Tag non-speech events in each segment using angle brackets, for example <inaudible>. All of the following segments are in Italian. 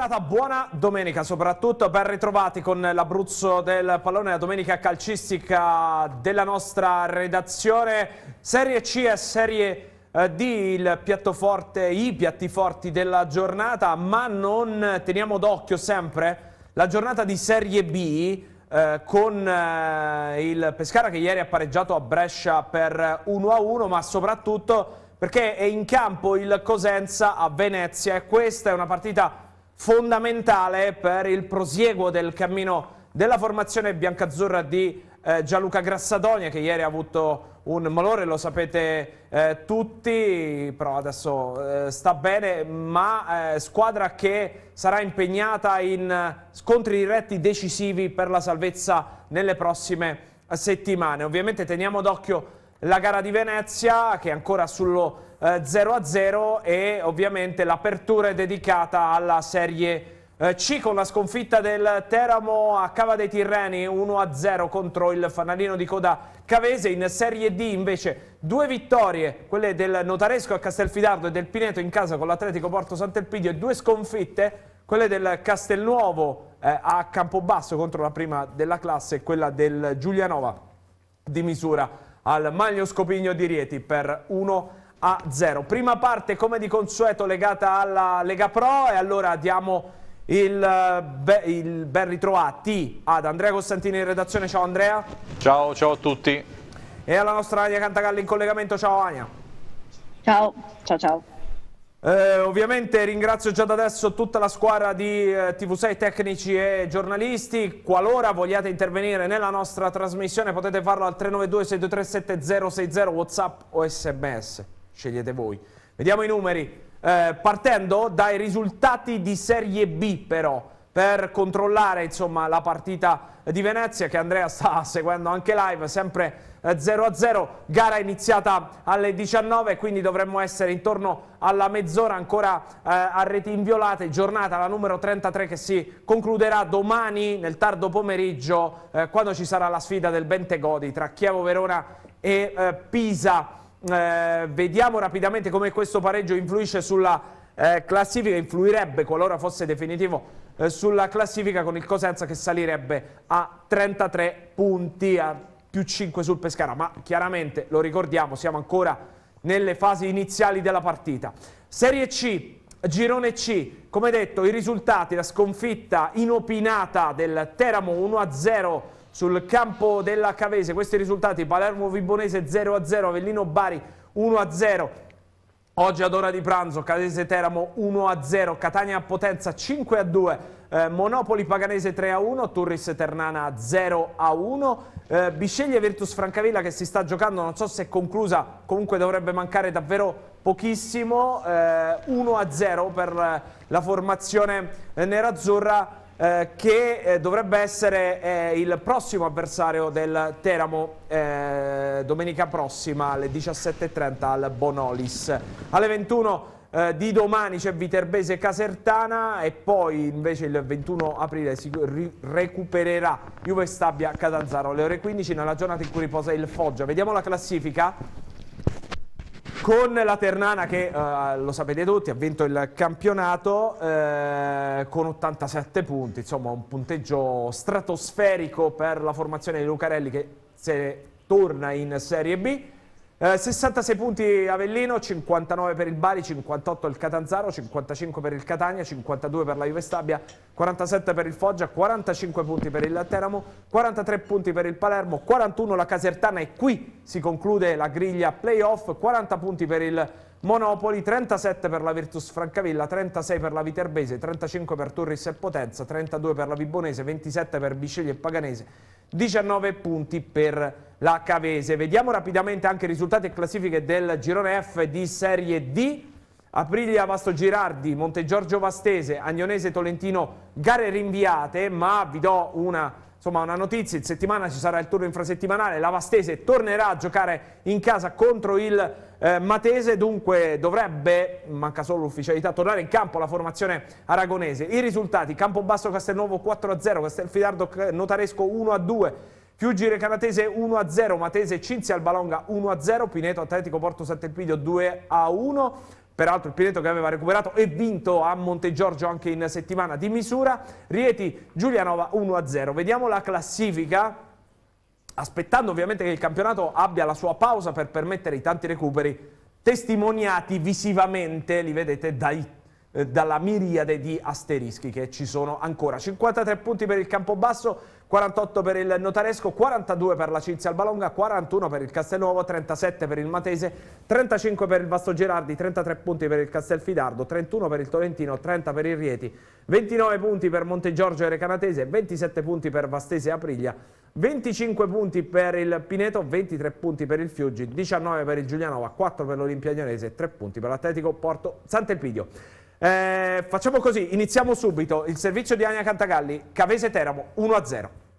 Serata, buona domenica, soprattutto ben ritrovati con l'Abruzzo del pallone, la domenica calcistica della nostra redazione. Serie C e Serie eh, D, il piatto forte, i piatti forti della giornata, ma non teniamo d'occhio sempre la giornata di Serie B eh, con eh, il Pescara che ieri ha pareggiato a Brescia per 1-1, ma soprattutto perché è in campo il Cosenza a Venezia e questa è una partita fondamentale per il prosieguo del cammino della formazione biancazzurra di eh, Gianluca Grassadonia che ieri ha avuto un malore, lo sapete eh, tutti, però adesso eh, sta bene, ma eh, squadra che sarà impegnata in scontri diretti decisivi per la salvezza nelle prossime settimane. Ovviamente teniamo d'occhio la gara di Venezia che è ancora sullo 0-0 e ovviamente l'apertura è dedicata alla Serie eh, C con la sconfitta del Teramo a Cava dei Tirreni 1-0 contro il fanalino di coda Cavese. In Serie D invece due vittorie, quelle del Notaresco a Castelfidardo e del Pineto in casa con l'Atletico Porto Sant'Elpidio e due sconfitte, quelle del Castelnuovo eh, a Campobasso contro la prima della classe e quella del Giulianova di misura al Maglio Scopigno di Rieti per 1 a 0. Prima parte come di consueto legata alla Lega Pro e allora diamo il, be, il ben ritrovati ad Andrea Costantini in redazione. Ciao Andrea. Ciao, ciao a tutti. E alla nostra Ania Cantagalli in collegamento. Ciao Ania. Ciao, ciao ciao. Eh, ovviamente ringrazio già da adesso tutta la squadra di eh, TV6 tecnici e giornalisti. Qualora vogliate intervenire nella nostra trasmissione potete farlo al 392 623 7060 WhatsApp o SMS. Scegliete voi. Vediamo i numeri. Eh, partendo dai risultati di Serie B però per controllare insomma, la partita di Venezia che Andrea sta <laughs> seguendo anche live, sempre 0-0, eh, gara iniziata alle 19 quindi dovremmo essere intorno alla mezz'ora ancora eh, a reti inviolate, giornata la numero 33 che si concluderà domani nel tardo pomeriggio eh, quando ci sarà la sfida del Bentegodi tra Chievo Verona e eh, Pisa. Eh, vediamo rapidamente come questo pareggio influisce sulla eh, classifica, influirebbe qualora fosse definitivo sulla classifica con il Cosenza che salirebbe a 33 punti, a più 5 sul Pescara, ma chiaramente, lo ricordiamo, siamo ancora nelle fasi iniziali della partita. Serie C, girone C, come detto i risultati, la sconfitta inopinata del Teramo 1-0 sul campo della Cavese, questi risultati Palermo Vibonese 0-0, Avellino Bari 1-0, Oggi ad ora di pranzo Cadese Teramo 1-0, Catania Potenza 5-2, eh, Monopoli Paganese 3-1, Turris Ternana 0-1, eh, Bisceglie Virtus Francavilla che si sta giocando, non so se è conclusa, comunque dovrebbe mancare davvero pochissimo, eh, 1-0 per la formazione nerazzurra eh, che eh, dovrebbe essere eh, il prossimo avversario del Teramo eh, domenica prossima alle 17.30 al Bonolis. Alle 21 eh, di domani c'è Viterbese Casertana e poi invece il 21 aprile si recupererà Juve Stabia Catanzaro alle ore 15 nella giornata in cui riposa il Foggia. Vediamo la classifica con la Ternana che, eh, lo sapete tutti, ha vinto il campionato eh, con 87 punti, insomma un punteggio stratosferico per la formazione di Lucarelli che se torna in Serie B. Eh, 66 punti Avellino, 59 per il Bari, 58 il Catanzaro, 55 per il Catania, 52 per la Juve Stabia, 47 per il Foggia, 45 punti per il Teramo, 43 punti per il Palermo, 41 la Casertana e qui si conclude la griglia playoff, 40 punti per il Monopoli, 37 per la Virtus Francavilla, 36 per la Viterbese, 35 per Turris e Potenza, 32 per la Vibonese, 27 per Bisceglie e Paganese, 19 punti per la Cavese. Vediamo rapidamente anche i risultati e classifiche del girone F di Serie D. Aprilia Vasto Girardi, Montegiorgio Vastese, Agnonese Tolentino, gare rinviate, ma vi do una insomma una notizia, in settimana ci sarà il turno infrasettimanale, la Vastese tornerà a giocare in casa contro il eh, Matese, dunque dovrebbe, manca solo l'ufficialità, tornare in campo la formazione aragonese. I risultati, Campobasso Castelnuovo 4-0, Castelfidardo Notaresco 1-2, Fiuggi Canatese 1-0, Matese Cinzia Albalonga 1-0, Pineto Atletico Porto Sant'Elpidio 2-1, peraltro il Pineto che aveva recuperato e vinto a Montegiorgio anche in settimana di misura, Rieti Giulianova 1-0. Vediamo la classifica, aspettando ovviamente che il campionato abbia la sua pausa per permettere i tanti recuperi testimoniati visivamente, li vedete dai eh, dalla miriade di asterischi che ci sono ancora. 53 punti per il Campobasso, 48 per il Notaresco, 42 per la Cinzia Albalonga, 41 per il Castelnuovo, 37 per il Matese, 35 per il Vasto Gerardi, 33 punti per il Castelfidardo, 31 per il Tolentino, 30 per il Rieti, 29 punti per Montegiorgio e Recanatese, 27 punti per Vastese e Apriglia, 25 punti per il Pineto, 23 punti per il Fiuggi, 19 per il Giulianova, 4 per l'Olimpiadionese e 3 punti per l'Atletico Porto Sant'Elpidio. Eh, facciamo così, iniziamo subito. Il servizio di Ania Cantagalli, Cavese Teramo 1-0.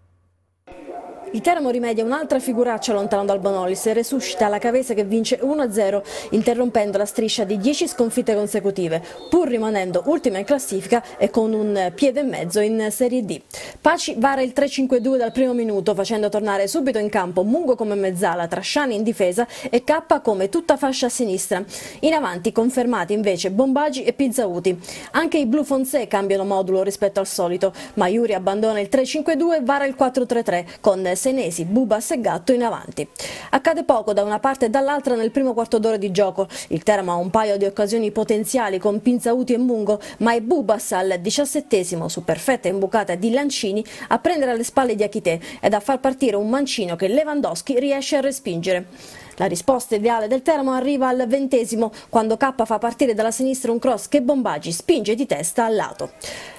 Il Teramo rimedia un'altra figuraccia lontano dal Bonolis e resuscita la Cavese che vince 1-0 interrompendo la striscia di 10 sconfitte consecutive, pur rimanendo ultima in classifica e con un piede e mezzo in Serie D. Paci vara il 3-5-2 dal primo minuto facendo tornare subito in campo Mungo come mezzala, Trasciani in difesa e K come tutta fascia a sinistra. In avanti confermati invece Bombagi e Pizzauti. Anche i Blue Fonse cambiano modulo rispetto al solito, ma Iuri abbandona il 3-5-2 e vara il 4-3-3 con Senesi, Bubas e Gatto in avanti. Accade poco da una parte e dall'altra nel primo quarto d'ora di gioco. Il Teramo ha un paio di occasioni potenziali con Pinzauti e Mungo, ma è Bubas al diciassettesimo su perfetta imbucata di Lancini a prendere alle spalle di Achite ed a far partire un mancino che Lewandowski riesce a respingere. La risposta ideale del Teramo arriva al ventesimo, quando K fa partire dalla sinistra un cross che Bombagi spinge di testa al lato.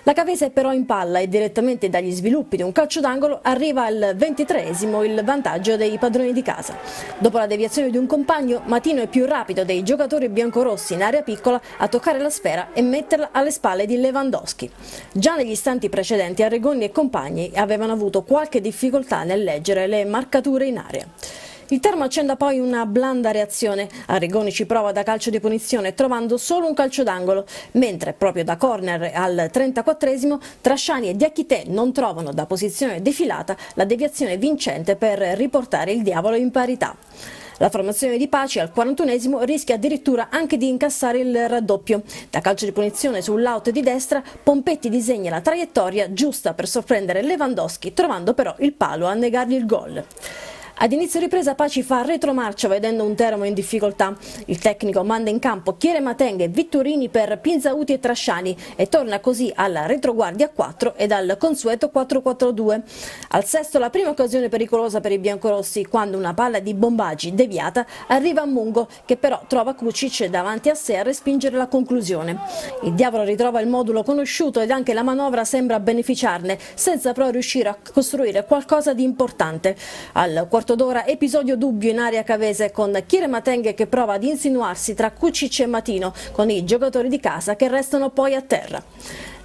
La Cavese è però in palla e direttamente dagli sviluppi di un calcio d'angolo arriva al ventitreesimo il vantaggio dei padroni di casa. Dopo la deviazione di un compagno, Matino è più rapido dei giocatori biancorossi in area piccola a toccare la sfera e metterla alle spalle di Lewandowski. Già negli istanti precedenti Arregoni e compagni avevano avuto qualche difficoltà nel leggere le marcature in area. Il Termo accenda poi una blanda reazione. Arrigoni ci prova da calcio di punizione trovando solo un calcio d'angolo, mentre proprio da corner al 34esimo Trasciani e Diachite non trovano da posizione defilata la deviazione vincente per riportare il diavolo in parità. La formazione di Paci al 41esimo rischia addirittura anche di incassare il raddoppio. Da calcio di punizione sull'out di destra, Pompetti disegna la traiettoria giusta per sorprendere Lewandowski, trovando però il palo a negargli il gol. Ad inizio ripresa Paci fa retromarcia vedendo un Teramo in difficoltà. Il tecnico manda in campo Chiere Matenghe e Vittorini per Pinzauti e Trasciani e torna così alla retroguardia 4 ed al consueto 4-4-2. Al sesto la prima occasione pericolosa per i biancorossi quando una palla di Bombagi deviata arriva a Mungo che però trova Kucic davanti a sé a respingere la conclusione. Il diavolo ritrova il modulo conosciuto ed anche la manovra sembra beneficiarne senza però riuscire a costruire qualcosa di importante. Al quarto quarto d'ora episodio dubbio in area cavese con Kire Matenghe che prova ad insinuarsi tra Cucic e Matino con i giocatori di casa che restano poi a terra.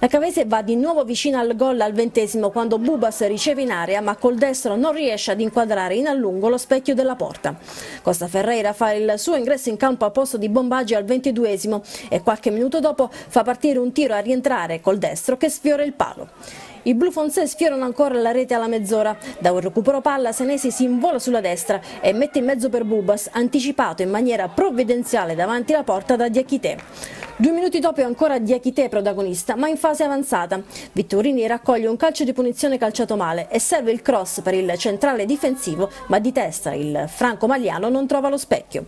La Cavese va di nuovo vicina al gol al ventesimo quando Bubas riceve in area ma col destro non riesce ad inquadrare in allungo lo specchio della porta. Costa Ferreira fa il suo ingresso in campo a posto di Bombaggi al ventiduesimo e qualche minuto dopo fa partire un tiro a rientrare col destro che sfiora il palo. I blu fonse sfiorano ancora la rete alla mezz'ora. Da un recupero palla Senesi si invola sulla destra e mette in mezzo per Bubas, anticipato in maniera provvidenziale davanti alla porta da Diachite. Due minuti dopo è ancora Diachite protagonista, ma in fase avanzata. Vittorini raccoglie un calcio di punizione calciato male e serve il cross per il centrale difensivo, ma di testa il franco magliano non trova lo specchio.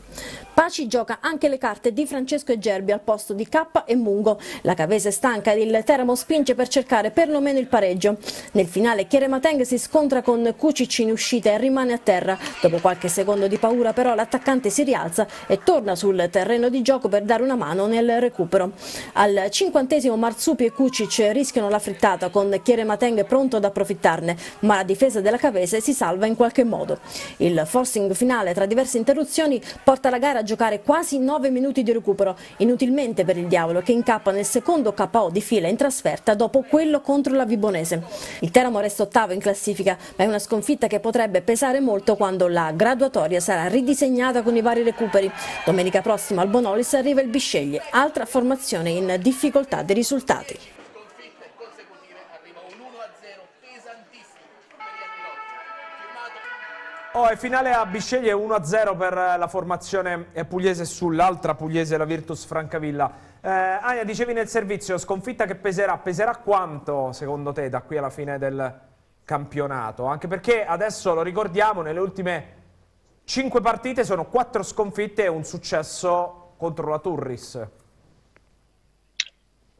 Paci gioca anche le carte di Francesco e Gerbi al posto di K e Mungo. La Cavese stanca ed il Teramo spinge per cercare perlomeno il pareggio. Nel finale Chieremateng si scontra con Cucic in uscita e rimane a terra. Dopo qualche secondo di paura però l'attaccante si rialza e torna sul terreno di gioco per dare una mano nel recupero. Al cinquantesimo Marzupi e Cucic rischiano la frittata con Chieremateng pronto ad approfittarne, ma la difesa della Cavese si salva in qualche modo. Il forcing finale tra diverse interruzioni porta la gara a giocare quasi 9 minuti di recupero, inutilmente per il Diavolo che incappa nel secondo KO di fila in trasferta dopo quello contro la Vibonese. Il Teramo resta ottavo in classifica, ma è una sconfitta che potrebbe pesare molto quando la graduatoria sarà ridisegnata con i vari recuperi. Domenica prossima al Bonolis arriva il Bisceglie, altra formazione in difficoltà dei risultati. Oh, è finale a Bisceglie 1-0 per la formazione pugliese sull'altra pugliese, la Virtus Francavilla. Eh, Ania, dicevi nel servizio, sconfitta che peserà. Peserà quanto, secondo te, da qui alla fine del campionato? Anche perché adesso, lo ricordiamo, nelle ultime 5 partite sono 4 sconfitte e un successo contro la Turris.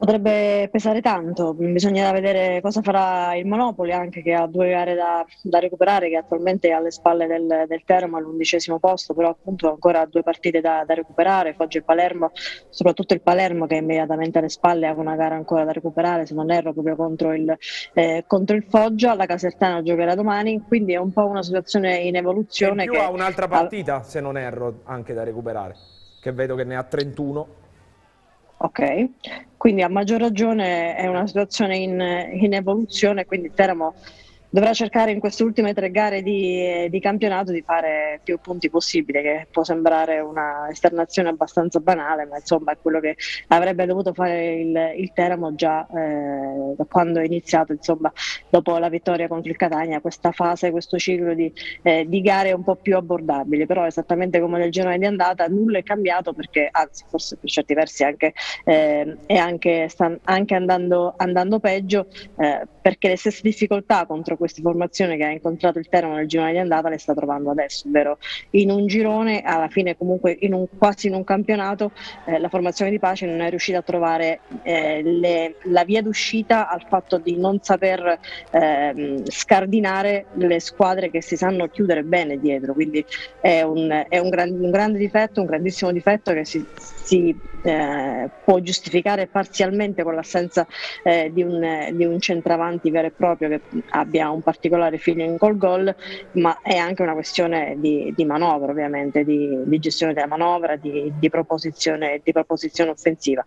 Potrebbe pesare tanto, bisognerà vedere cosa farà il Monopoli anche che ha due gare da, da recuperare che attualmente è alle spalle del, del Termo all'undicesimo posto, però appunto ha ancora due partite da, da recuperare, Foggia e Palermo, soprattutto il Palermo che è immediatamente alle spalle ha una gara ancora da recuperare, se non erro proprio contro il, eh, contro il Foggia, la Casertana giocherà domani, quindi è un po' una situazione in evoluzione. E più che ha un'altra partita, se non erro, anche da recuperare, che vedo che ne ha 31. Ok, quindi a maggior ragione è una situazione in, in evoluzione, quindi Teramo dovrà cercare in queste ultime tre gare di, di, campionato di fare più punti possibile, che può sembrare una esternazione abbastanza banale, ma insomma è quello che avrebbe dovuto fare il, il Teramo già eh, da quando è iniziato, insomma, dopo la vittoria contro il Catania, questa fase, questo ciclo di, eh, di gare un po' più abbordabili, però esattamente come nel girone di andata nulla è cambiato perché anzi forse per certi versi anche, eh, è anche, sta anche andando, andando peggio eh, perché le stesse difficoltà contro questa formazione che ha incontrato il Teramo nel girone di andata le sta trovando adesso, ovvero in un girone, alla fine comunque in un, quasi in un campionato, eh, la formazione di pace non è riuscita a trovare eh, le, la via d'uscita al fatto di non saper eh, scardinare le squadre che si sanno chiudere bene dietro, quindi è un, è un, gran, un grande difetto, un grandissimo difetto che si, si eh, può giustificare parzialmente con l'assenza eh, di, un, di un centravanti vero e proprio che abbia un particolare feeling col gol, ma è anche una questione di, di manovra ovviamente, di, di, gestione della manovra, di, di proposizione, proposizione offensiva.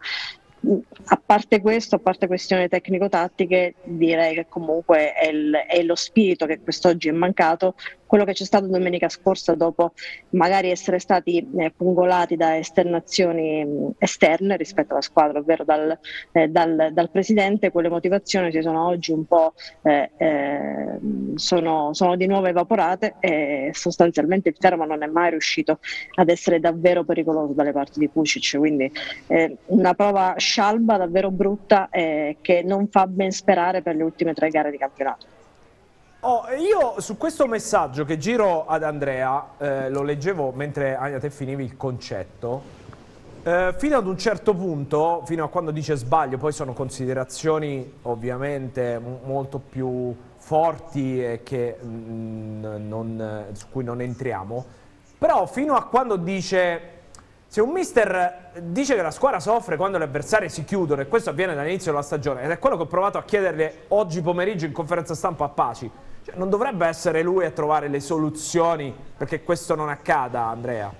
A parte questo, a parte questioni tecnico-tattiche, direi che comunque è, il, è, lo spirito che quest'oggi è mancato, quello che c'è stato domenica scorsa dopo magari essere stati eh, pungolati da esternazioni mh, esterne rispetto alla squadra, ovvero dal, eh, dal, dal, presidente, quelle motivazioni si sono oggi un po' eh, eh sono, sono, di nuovo evaporate e sostanzialmente il Teramo non è mai riuscito ad essere davvero pericoloso dalle parti di Pucic, quindi eh, una prova scialba davvero brutta eh, che non fa ben sperare per le ultime tre gare di campionato. Oh, io su questo messaggio che giro ad Andrea, eh, lo leggevo mentre Ania te finivi il concetto, eh, fino ad un certo punto, fino a quando dice sbaglio, poi sono considerazioni ovviamente molto più forti e che, mh, mm, non, su cui non entriamo, però fino a quando dice se un mister dice che la squadra soffre quando gli avversari si chiudono e questo avviene dall'inizio della stagione ed è quello che ho provato a chiederle oggi pomeriggio in conferenza stampa a Paci cioè, non dovrebbe essere lui a trovare le soluzioni perché questo non accada, Andrea?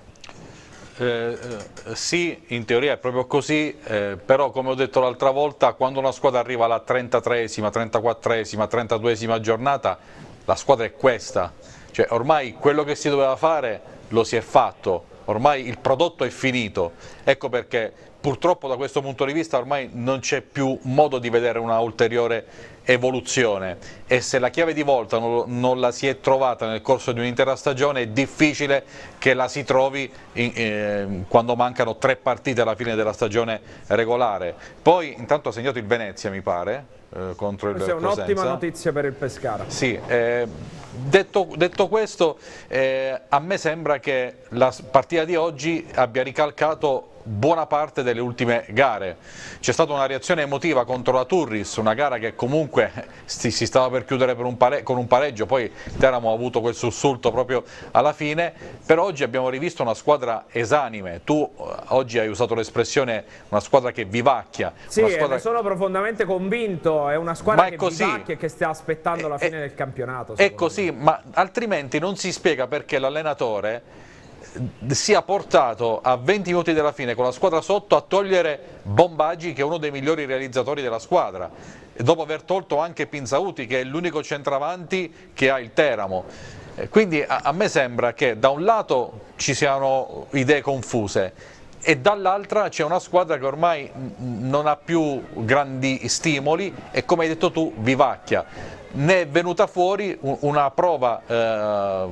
Eh, eh, sì, in teoria è proprio così, eh, però come ho detto l'altra volta, quando una squadra arriva alla 33esima, 34esima, 32esima giornata, la squadra è questa. Cioè, ormai quello che si doveva fare lo si è fatto, ormai il prodotto è finito. Ecco perché purtroppo da questo punto di vista ormai non c'è più modo di vedere una ulteriore evoluzione e se la chiave di volta non, non la si è trovata nel corso di un'intera stagione è difficile che la si trovi in, eh, quando mancano tre partite alla fine della stagione regolare. Poi intanto ha segnato il Venezia mi pare eh, contro il Questa è un'ottima notizia per il Pescara. Sì, eh, detto, detto, questo eh, a me sembra che la partita di oggi abbia ricalcato buona parte delle ultime gare. C'è stata una reazione emotiva contro la Turris, una gara che comunque si, si stava per chiudere per un con un pareggio, poi Teramo ha avuto quel sussulto proprio alla fine, per oggi abbiamo rivisto una squadra esanime, tu eh, oggi hai usato l'espressione una squadra che vivacchia. Sì, squadra... ne sono profondamente convinto, è una squadra è che così. vivacchia e che sta aspettando la fine è, del campionato. È così, me. ma altrimenti non si spiega perché l'allenatore sia portato a 20 minuti della fine con la squadra sotto a togliere Bombaggi che è uno dei migliori realizzatori della squadra. Dopo aver tolto anche Pinzauti che è l'unico centravanti che ha il Teramo. Quindi a, me sembra che da un lato ci siano idee confuse e dall'altra c'è una squadra che ormai non ha più grandi stimoli e come hai detto tu vivacchia. Ne è venuta fuori una prova eh,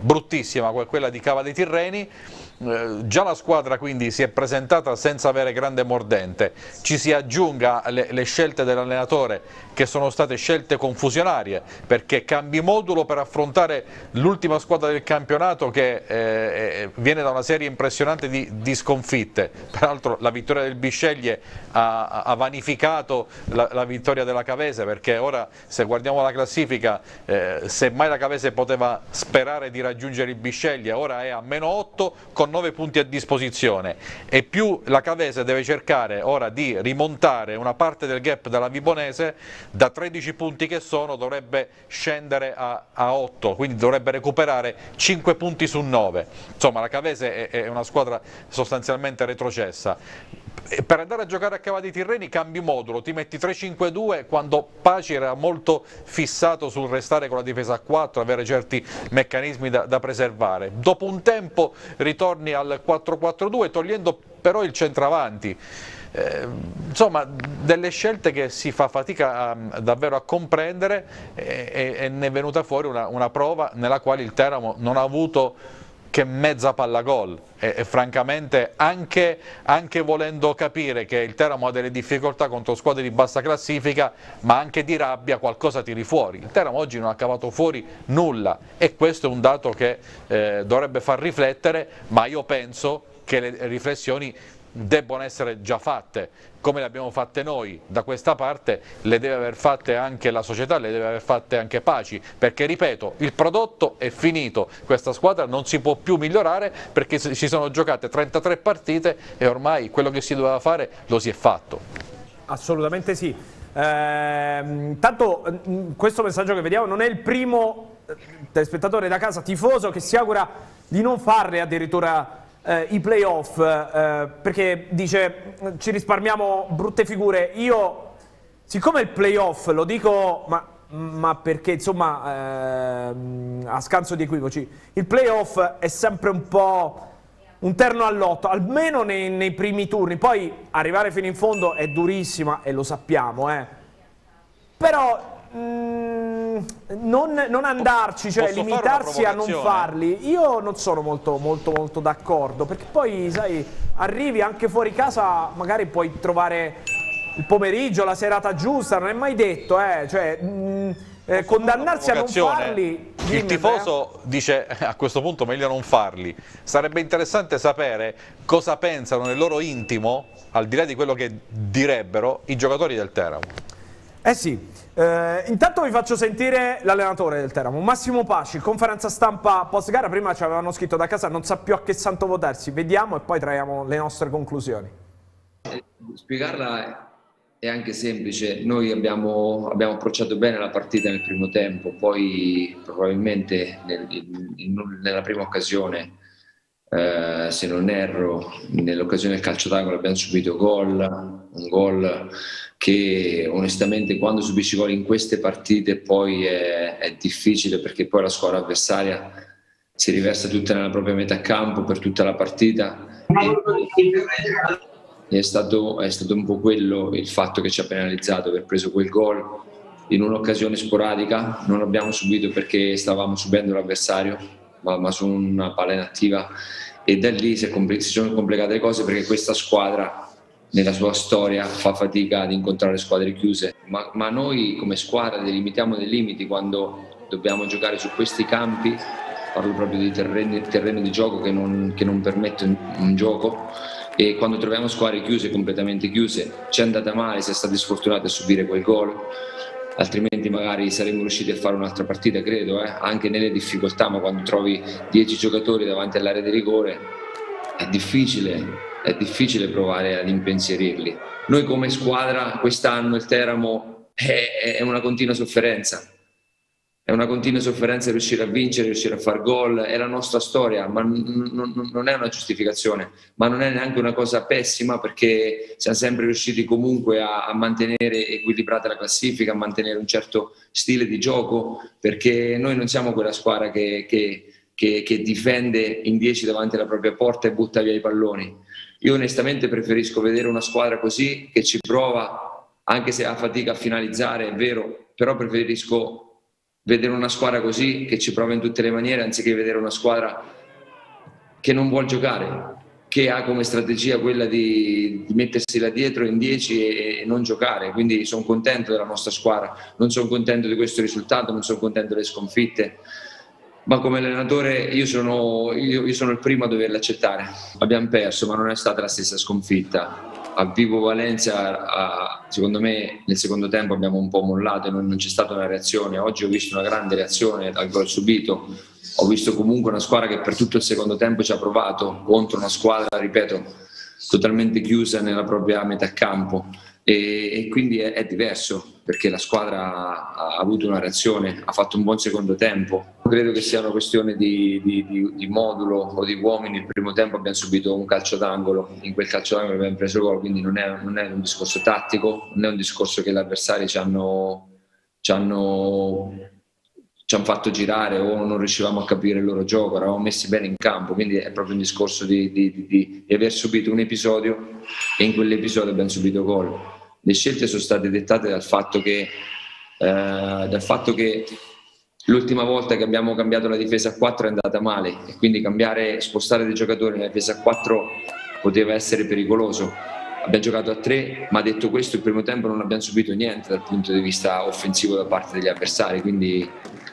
bruttissima, quella di Cava dei Tirreni, eh, già la squadra quindi si è presentata senza avere grande mordente, ci si aggiunga le, le scelte dell'allenatore che sono state scelte confusionarie perché cambi modulo per affrontare l'ultima squadra del campionato che eh, eh, viene da una serie impressionante di, di sconfitte, peraltro la vittoria del Bisceglie ha, ha vanificato la, la, vittoria della Cavese perché ora se guardiamo la classifica eh, semmai la Cavese poteva sperare di raggiungere il Bisceglie, ora è a meno 8 con con 9 punti a disposizione e più la Cavese deve cercare ora di rimontare una parte del gap dalla Vibonese, da 13 punti che sono dovrebbe scendere a, a 8, quindi dovrebbe recuperare 5 punti su 9. Insomma la Cavese è, è una squadra sostanzialmente retrocessa per andare a giocare a Cava di Tirreni cambi modulo, ti metti 3-5-2 quando Paci era molto fissato sul restare con la difesa a 4, avere certi meccanismi da, da preservare. Dopo un tempo ritorni al 4-4-2 togliendo però il centravanti. Eh, insomma delle scelte che si fa fatica a, davvero a comprendere e, e, ne è venuta fuori una, una prova nella quale il Teramo non ha avuto che mezza palla gol e, e francamente anche, anche, volendo capire che il Teramo ha delle difficoltà contro squadre di bassa classifica ma anche di rabbia qualcosa tiri fuori. Il Teramo oggi non ha cavato fuori nulla. E questo è un dato che eh, dovrebbe far riflettere ma io penso che le riflessioni debbono essere già fatte, come le abbiamo fatte noi da questa parte, le deve aver fatte anche la società, le deve aver fatte anche Paci, perché ripeto, il prodotto è finito, questa squadra non si può più migliorare perché si sono giocate 33 partite e ormai quello che si doveva fare lo si è fatto. Assolutamente sì. Eh, tanto mm, questo messaggio che vediamo non è il primo eh, telespettatore da casa tifoso che si augura di non farle addirittura eh, i playoff eh, perché dice ci risparmiamo brutte figure. Io, siccome il playoff lo dico, ma, ma perché insomma eh, a scanso di equivoci, il playoff è sempre un po' un terno all'otto, almeno nei, nei, primi turni. Poi arrivare fino in fondo è durissima e lo sappiamo, eh. Però Mm, non, non, andarci, cioè Posso limitarsi a non farli, io non sono molto, molto, molto d'accordo, perché poi, sai, arrivi anche fuori casa, magari puoi trovare il pomeriggio, la serata giusta, non è mai detto, eh, cioè, mh, mm, eh, condannarsi a non farli... Il tifoso eh. dice a questo punto meglio non farli. Sarebbe interessante sapere cosa pensano nel loro intimo, al di là di quello che direbbero, i giocatori del Teramo. Eh sì, eh, intanto vi faccio sentire l'allenatore del Teramo, Massimo Paci, conferenza stampa post gara, prima ci avevano scritto da casa, non sa più a che santo votarsi, vediamo e poi traiamo le nostre conclusioni. Spiegarla è anche semplice, noi abbiamo, abbiamo approcciato bene la partita nel primo tempo, poi probabilmente nel, in, nella prima occasione eh, se non erro, nell'occasione del calcio d'angolo abbiamo subito gol, un gol che onestamente quando subisci gol in queste partite poi è, è, difficile perché poi la squadra avversaria si riversa tutta nella propria metà campo per tutta la partita. E è stato, è stato un po' quello il fatto che ci ha penalizzato, aver preso quel gol in un'occasione sporadica, non l'abbiamo subito perché stavamo subendo l'avversario ma, ma su una palla inattiva e da lì si, compl- si sono complicate le cose perché questa squadra nella sua storia fa fatica ad incontrare squadre chiuse, ma, ma, noi come squadra delimitiamo dei limiti quando dobbiamo giocare su questi campi, parlo proprio di terreni, terreno di gioco che non, che non permette un, un, gioco. E quando troviamo squadre chiuse, completamente chiuse, ci è andata male, si è stati sfortunati a subire quel gol altrimenti magari saremmo riusciti a fare un'altra partita, credo, eh? anche nelle difficoltà, ma quando trovi 10 giocatori davanti all'area di rigore è difficile, è difficile provare ad impensierirli. Noi come squadra quest'anno il Teramo è, è una continua sofferenza, è una continua sofferenza riuscire a vincere, riuscire a far gol, è la nostra storia, ma non è una giustificazione, ma non è neanche una cosa pessima perché siamo sempre riusciti comunque a, a mantenere equilibrata la classifica, a mantenere un certo stile di gioco, perché noi non siamo quella squadra che, che, che, che difende in 10 davanti alla propria porta e butta via i palloni. Io onestamente preferisco vedere una squadra così che ci prova, anche se ha fatica a finalizzare, è vero, però preferisco vedere una squadra così che ci prova in tutte le maniere anziché vedere una squadra che non vuole giocare, che ha come strategia quella di, di mettersi là dietro in 10 e, e, non giocare. Quindi sono contento della nostra squadra, non sono contento di questo risultato, non sono contento delle sconfitte. Ma come allenatore io sono, io, io sono il primo a doverle accettare. Abbiamo perso, ma non è stata la stessa sconfitta a Vivo Valencia, a, secondo me nel secondo tempo abbiamo un po' mollato non, non, c'è stata una reazione. Oggi ho visto una grande reazione al gol subito, ho visto comunque una squadra che per tutto il secondo tempo ci ha provato contro una squadra, ripeto, totalmente chiusa nella propria metà campo e, e quindi è, è, diverso perché la squadra ha avuto una reazione, ha fatto un buon secondo tempo. Credo che sia una questione di, di, di, di modulo o di uomini. Il primo tempo abbiamo subito un calcio d'angolo, in quel calcio d'angolo abbiamo preso gol, quindi non è, non è un discorso tattico, non è un discorso che gli avversari ci hanno, ci hanno ci hanno fatto girare o non riuscivamo a capire il loro gioco, eravamo messi bene in campo, quindi è proprio un discorso di, di, di, di aver subito un episodio e in quell'episodio abbiamo subito gol. Le scelte sono state dettate dal fatto che, eh, dal fatto che l'ultima volta che abbiamo cambiato la difesa a 4 è andata male e quindi cambiare, spostare dei giocatori nella difesa a 4 poteva essere pericoloso. Abbiamo giocato a 3, ma detto questo il primo tempo non abbiamo subito niente dal punto di vista offensivo da parte degli avversari, quindi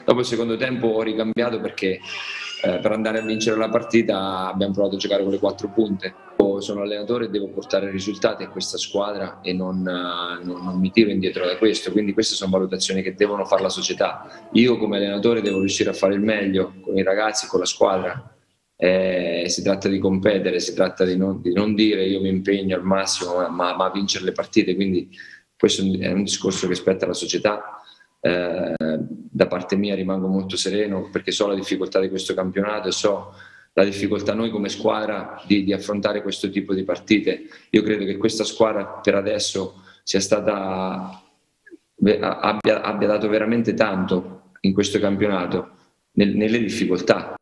Dopo il secondo tempo ho ricambiato perché eh, per andare a vincere la partita abbiamo provato a giocare con le quattro punte. Sono allenatore e devo portare risultati a questa squadra e non, uh, non, non, mi tiro indietro da questo, quindi queste sono valutazioni che devono fare la società. Io come allenatore devo riuscire a fare il meglio con i ragazzi, con la squadra. Eh, si tratta di competere, si tratta di non, di non, dire io mi impegno al massimo, ma, ma a vincere le partite, quindi questo è un discorso che spetta alla società eh, da parte mia rimango molto sereno perché so la difficoltà di questo campionato e so la difficoltà noi come squadra di, di, affrontare questo tipo di partite. Io credo che questa squadra per adesso sia stata abbia, abbia dato veramente tanto in questo campionato nel, nelle difficoltà.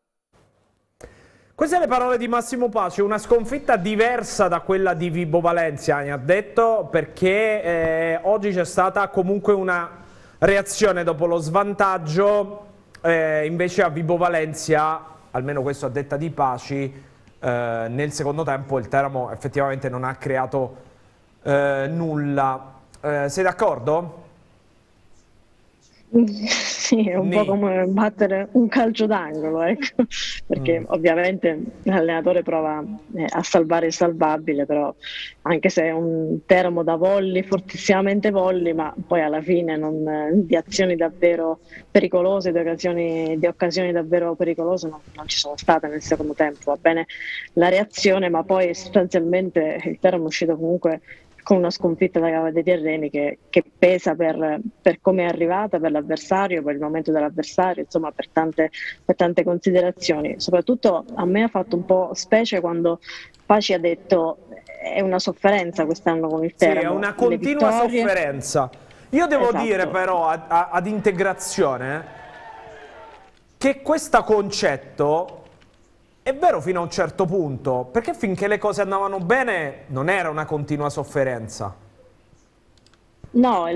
Queste le parole di Massimo Pace, una sconfitta diversa da quella di Vibo Valencia, mi ha detto, perché eh, oggi c'è stata comunque una Reazione dopo lo svantaggio, eh, invece a Vibo Valencia, almeno questo a detta di Paci, eh, nel secondo tempo il Teramo effettivamente non ha creato eh, nulla. Eh, sei d'accordo? <laughs> Sì, è un Ni. po' come battere un calcio d'angolo, ecco. <laughs> perché mm. ovviamente l'allenatore prova eh, a salvare il salvabile, però anche se è un termo da volli, fortissimamente volli, ma poi alla fine non, eh, di azioni davvero pericolose, di occasioni, di occasioni davvero pericolose non, non, ci sono state nel secondo tempo. Va bene la reazione, ma poi sostanzialmente il termo è uscito comunque con una sconfitta da Cava dei Terreni che, che pesa per, per come è arrivata, per l'avversario, per il momento dell'avversario, insomma per tante, per tante, considerazioni. Soprattutto a me ha fatto un po' specie quando Paci ha detto è una sofferenza quest'anno con il Teramo. Sì, è una continua sofferenza. Io devo esatto. dire però ad, ad integrazione che questo concetto è vero fino a un certo punto, perché finché le cose andavano bene non era una continua sofferenza. No,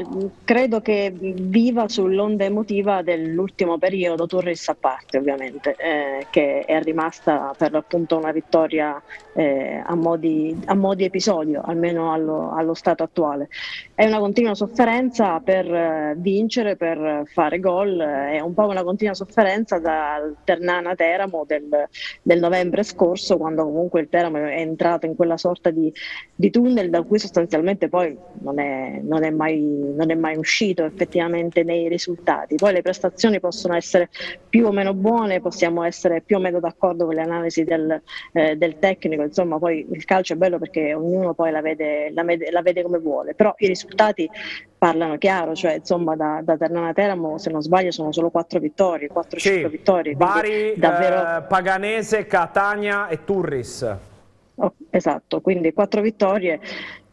credo che viva sull'onda emotiva dell'ultimo periodo, Turris a parte ovviamente, eh, che è rimasta per l'appunto una vittoria eh, a, a modi episodio, almeno allo, allo, stato attuale. È una continua sofferenza per eh, vincere, per fare gol, è un po' una continua sofferenza dal Ternana Teramo del, del novembre scorso, quando comunque il Teramo è entrato in quella sorta di, di tunnel da cui sostanzialmente poi non è, non è mai mai, non è mai uscito effettivamente nei risultati. Poi le prestazioni possono essere più o meno buone, possiamo essere più o meno d'accordo con le analisi del, eh, del tecnico, insomma poi il calcio è bello perché ognuno poi la vede, la vede, la vede come vuole, però i risultati parlano chiaro, cioè insomma da, da Ternana Teramo se non sbaglio sono solo quattro vittorie, 4-5 sì, vittorie. Bari, davvero... eh, Paganese, Catania e Turris. Oh, esatto, quindi quattro vittorie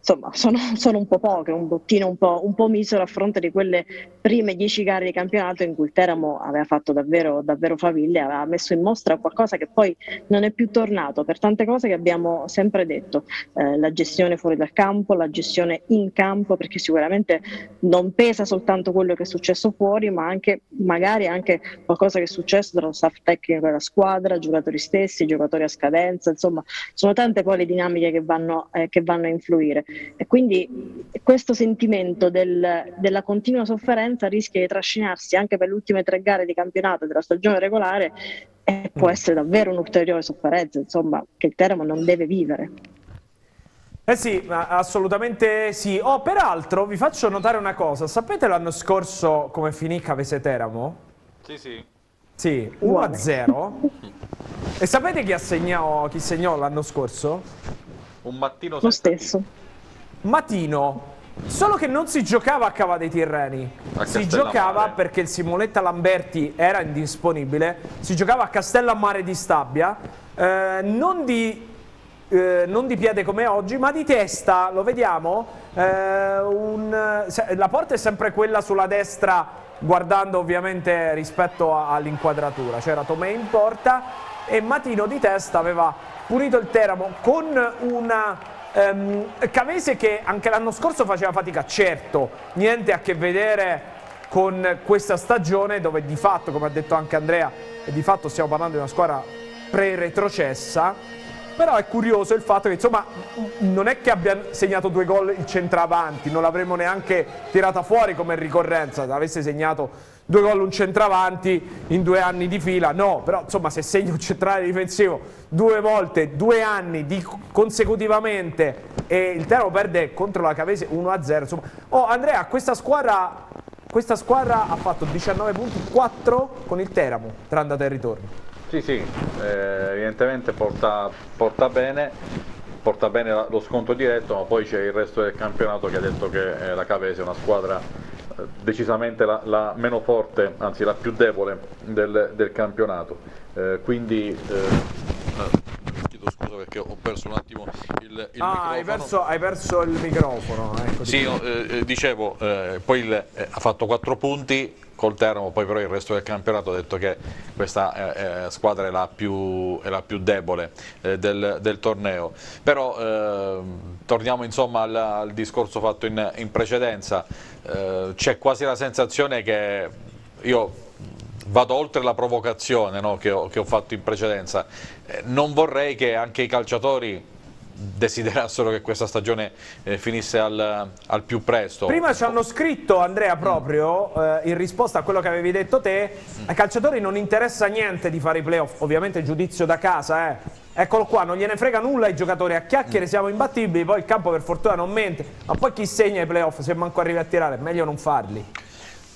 insomma sono, <laughs> sono, un po' poche, un bottino un po', un po', misero a fronte di quelle prime dieci gare di campionato in cui il Teramo aveva fatto davvero, davvero faville, aveva messo in mostra qualcosa che poi non è più tornato per tante cose che abbiamo sempre detto, eh, la gestione fuori dal campo, la gestione in campo, perché sicuramente non pesa soltanto quello che è successo fuori, ma anche magari anche qualcosa che è successo tra lo staff tecnico della squadra, giocatori stessi, giocatori a scadenza, insomma sono tante poi le dinamiche che vanno, eh, che vanno a influire. E quindi questo sentimento del, della continua sofferenza rischia di trascinarsi anche per le ultime tre gare di campionato della stagione regolare e può mm. essere davvero un'ulteriore sofferenza, insomma, che il Teramo non deve vivere. Eh sì, assolutamente sì. Oh, peraltro vi faccio notare una cosa. Sapete l'anno scorso come finì Cavese Teramo? Sì, sì. Sì, 1-0. <laughs> e sapete chi, segnò, chi segnò l'anno scorso? Un mattino Lo stesso. Matino. Solo che non si giocava a Cava dei Tirreni, si giocava perché il Simoletta Lamberti era indisponibile, si giocava a Castellammare di Stabia, eh, non, di, eh, non, di, piede come oggi, ma di testa, lo vediamo, eh, un, la porta è sempre quella sulla destra, guardando ovviamente rispetto all'inquadratura, c'era Tomei in porta e Matino di testa aveva punito il Teramo con una Um, Cavese che anche l'anno scorso faceva fatica, certo, niente a che vedere con questa stagione dove di fatto, come ha detto anche Andrea, di fatto stiamo parlando di una squadra pre-retrocessa, però è curioso il fatto che insomma non è che abbia segnato due gol il centravanti, non l'avremmo neanche tirata fuori come ricorrenza, avesse segnato due gol un centravanti in due anni di fila, no, però insomma se segni un centrale difensivo due volte, due anni di, consecutivamente e il Teramo perde contro la Cavese 1-0, insomma. Oh Andrea, questa squadra, questa squadra ha fatto 19 punti, 4 con il Teramo tra andata e ritorno. Sì, sì, eh, evidentemente porta, porta bene porta bene lo sconto diretto, ma poi c'è il resto del campionato che ha detto che la Cavese è una squadra decisamente la, la, meno forte, anzi la più debole del, del campionato. Eh, quindi eh, chiedo scusa perché ho perso un attimo il, il ah, hai perso, hai perso, il microfono. Ecco, sì, no, eh, dicevo, eh, poi il, eh, ha fatto 4 punti, col Teramo, poi però il resto del campionato ha detto che questa eh, eh, squadra è la più, è la più debole eh, del, del, torneo. Però eh, torniamo insomma al, al, discorso fatto in, in precedenza, eh, c'è quasi la sensazione che io vado oltre la provocazione no, che, ho, che, ho, fatto in precedenza, eh, non vorrei che anche i calciatori desiderassero che questa stagione eh, finisse al, al, più presto. Prima ci hanno scritto Andrea proprio eh, in risposta a quello che avevi detto te, ai calciatori non interessa niente di fare i playoff, ovviamente giudizio da casa, eh. eccolo qua, non gliene frega nulla ai giocatori, a chiacchiere siamo imbattibili, poi il campo per fortuna non mente, ma poi chi segna i playoff se manco arrivi a tirare, meglio non farli.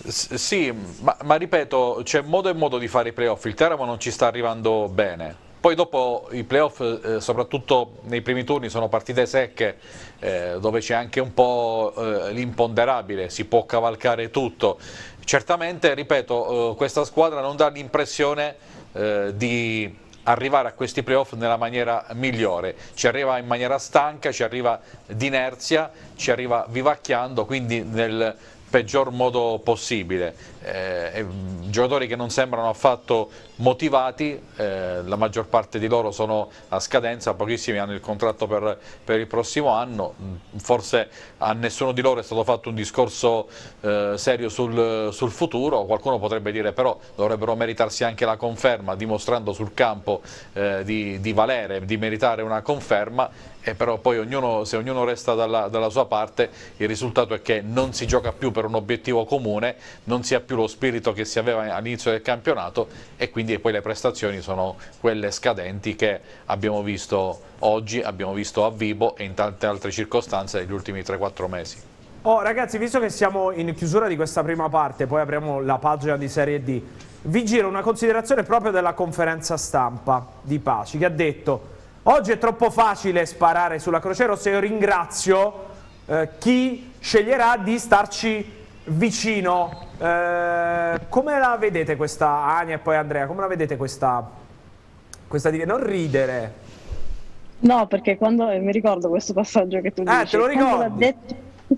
Sì, ma, ma ripeto, c'è modo e modo di fare i playoff, il Teramo non ci sta arrivando bene. Poi dopo i playoff, eh, soprattutto nei primi turni, sono partite secche eh, dove c'è anche un po' eh, l'imponderabile, si può cavalcare tutto. Certamente, ripeto, eh, questa squadra non dà l'impressione eh, di arrivare a questi playoff nella maniera migliore, ci arriva in maniera stanca, ci arriva d'inerzia, ci arriva vivacchiando, quindi nel peggior modo possibile. Eh, giocatori che non sembrano affatto motivati, eh, la maggior parte di loro sono a scadenza, pochissimi hanno il contratto per, per, il prossimo anno, forse a nessuno di loro è stato fatto un discorso eh, serio sul, sul, futuro, qualcuno potrebbe dire però dovrebbero meritarsi anche la conferma, dimostrando sul campo eh, di, di valere, di meritare una conferma. E però poi ognuno, se ognuno resta dalla, dalla, sua parte il risultato è che non si gioca più per un obiettivo comune, non si ha più lo spirito che si aveva all'inizio del campionato e quindi poi le prestazioni sono quelle scadenti che abbiamo visto oggi, abbiamo visto a Vibo e in tante altre circostanze negli ultimi 3-4 mesi. Oh ragazzi, visto che siamo in chiusura di questa prima parte, poi apriamo la pagina di Serie D, vi giro una considerazione proprio della conferenza stampa di Paci che ha detto Oggi è troppo facile sparare sulla Croce Rossa, io ringrazio eh, chi sceglierà di starci vicino. Eh, come la vedete questa, Ania e poi Andrea, come la vedete questa, questa non ridere. No, perché quando mi ricordo questo passaggio che tu dici, eh, te lo ricordi?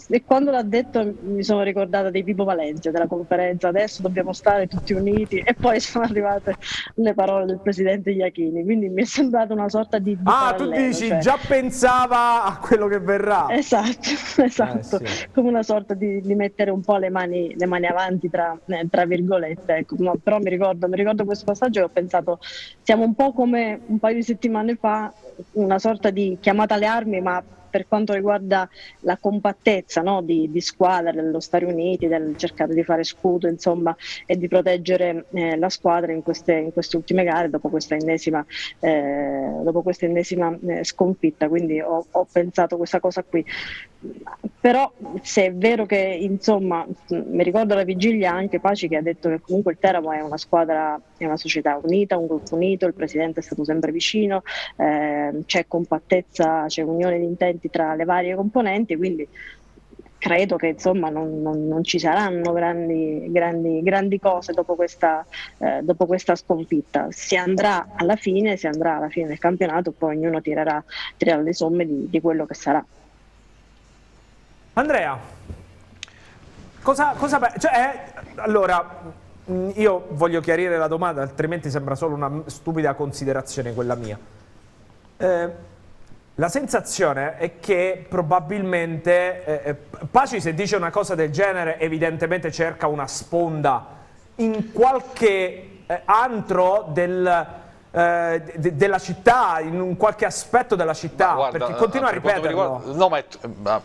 E quando l'ha detto mi sono ricordata dei Pipo Valencia della conferenza, adesso dobbiamo stare tutti uniti e poi <laughs> sono arrivate le parole del presidente Iachini, quindi mi è sembrata una sorta di... di ah, tu dici, cioè... già pensava a quello che verrà. Esatto, <laughs> esatto, eh, sì. come una sorta di, di, mettere un po' le mani, le mani avanti tra, eh, tra virgolette, ecco. no, però mi ricordo, mi ricordo questo passaggio e ho pensato, siamo un po' come un paio di settimane fa, una sorta di chiamata alle armi, ma per quanto riguarda la compattezza no, di, di, squadra, dello stare uniti, del cercare di fare scudo insomma, e di proteggere eh, la squadra in queste, in queste, ultime gare dopo questa ennesima, eh, dopo questa ennesima eh, sconfitta. Quindi ho, ho pensato questa cosa qui però se è vero che insomma mi ricordo la vigilia anche Paci che ha detto che comunque il Teramo è una squadra è una società unita, un gruppo unito il presidente è stato sempre vicino eh, c'è compattezza, c'è unione di intenti tra le varie componenti quindi credo che insomma non, non, non ci saranno grandi, grandi, grandi cose dopo questa, eh, dopo questa, sconfitta. Si andrà alla fine, si andrà alla fine del campionato, poi ognuno tirerà, tirerà le somme di, di quello che sarà. Andrea, cosa, cosa cioè, eh, allora, mm, io voglio chiarire la domanda, altrimenti sembra solo una stupida considerazione quella mia. Eh, la sensazione è che probabilmente eh, eh, Paci se dice una cosa del genere evidentemente cerca una sponda in qualche eh, antro del, eh, de della città, in un qualche aspetto della città, guarda, perché continua a ripeterlo. Riguarda, no, ma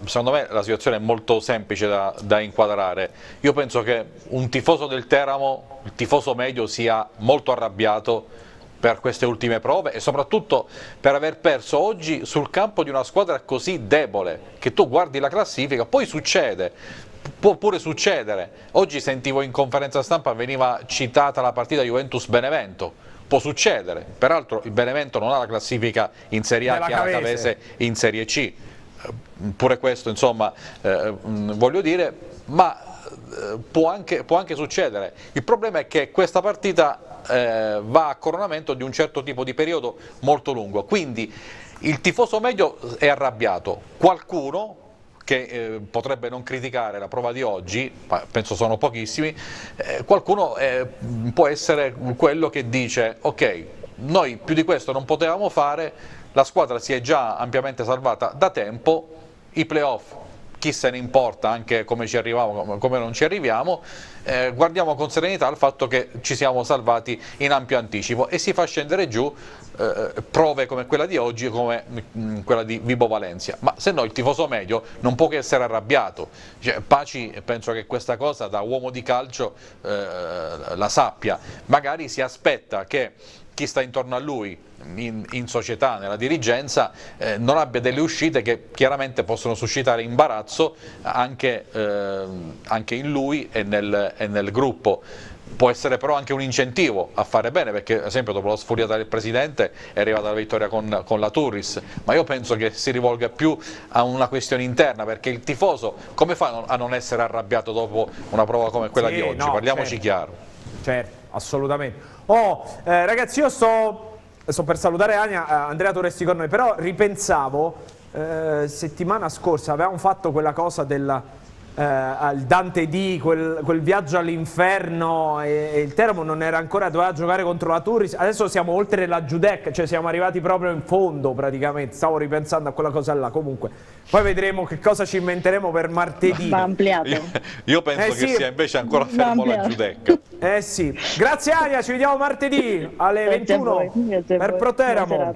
secondo me la situazione è molto semplice da, da, inquadrare. Io penso che un tifoso del Teramo, il tifoso medio, sia molto arrabbiato per queste ultime prove e soprattutto per aver perso oggi sul campo di una squadra così debole, che tu guardi la classifica, poi succede, può pure succedere. Oggi sentivo in conferenza stampa, veniva citata la partita Juventus-Benevento, può succedere, peraltro il Benevento non ha la classifica in Serie A che ha la Cavese in Serie C, eh, pure questo insomma eh, voglio dire, ma eh, può, anche, può, anche, succedere. Il problema è che questa partita eh, va a coronamento di un certo tipo di periodo molto lungo, quindi il tifoso medio è arrabbiato, qualcuno che eh, potrebbe non criticare la prova di oggi, ma penso sono pochissimi, eh, qualcuno eh, può essere quello che dice ok, noi più di questo non potevamo fare, la squadra si è già ampiamente salvata da tempo, i playoff chi se ne importa anche come ci arriviamo, come non ci arriviamo, eh, guardiamo con serenità il fatto che ci siamo salvati in ampio anticipo e si fa scendere giù eh, prove come quella di oggi come mh, mm, quella di Vibo Valencia, ma se no il tifoso medio non può che essere arrabbiato, cioè, Paci penso che questa cosa da uomo di calcio eh, la sappia, magari si aspetta che chi sta intorno a lui in, in società, nella dirigenza, eh, non abbia delle uscite che chiaramente possono suscitare imbarazzo anche, eh, anche in lui e nel, e nel gruppo può essere però anche un incentivo a fare bene perché ad esempio dopo la sfuriata del Presidente è arrivata la vittoria con, con, la Turris ma io penso che si rivolga più a una questione interna perché il tifoso come fa a non essere arrabbiato dopo una prova come quella sì, di oggi? No, Parliamoci certo. chiaro. Certo, assolutamente. Oh, eh, ragazzi io sto, sto, per salutare Ania, eh, Andrea Torresti con noi. Però ripensavo eh, settimana scorsa avevamo fatto quella cosa della eh, al Dante D, quel, quel viaggio all'inferno e, e, il Teramo non era ancora, doveva giocare contro la Turis, adesso siamo oltre la Giudecca, cioè siamo arrivati proprio in fondo praticamente, stavo ripensando a quella cosa là, comunque poi vedremo che cosa ci inventeremo per martedì. Va ampliato. Io, io penso eh che sia invece ancora fermo la Giudecca. Eh sì, grazie Aria, ci vediamo martedì alle grazie 21 per Proteramo.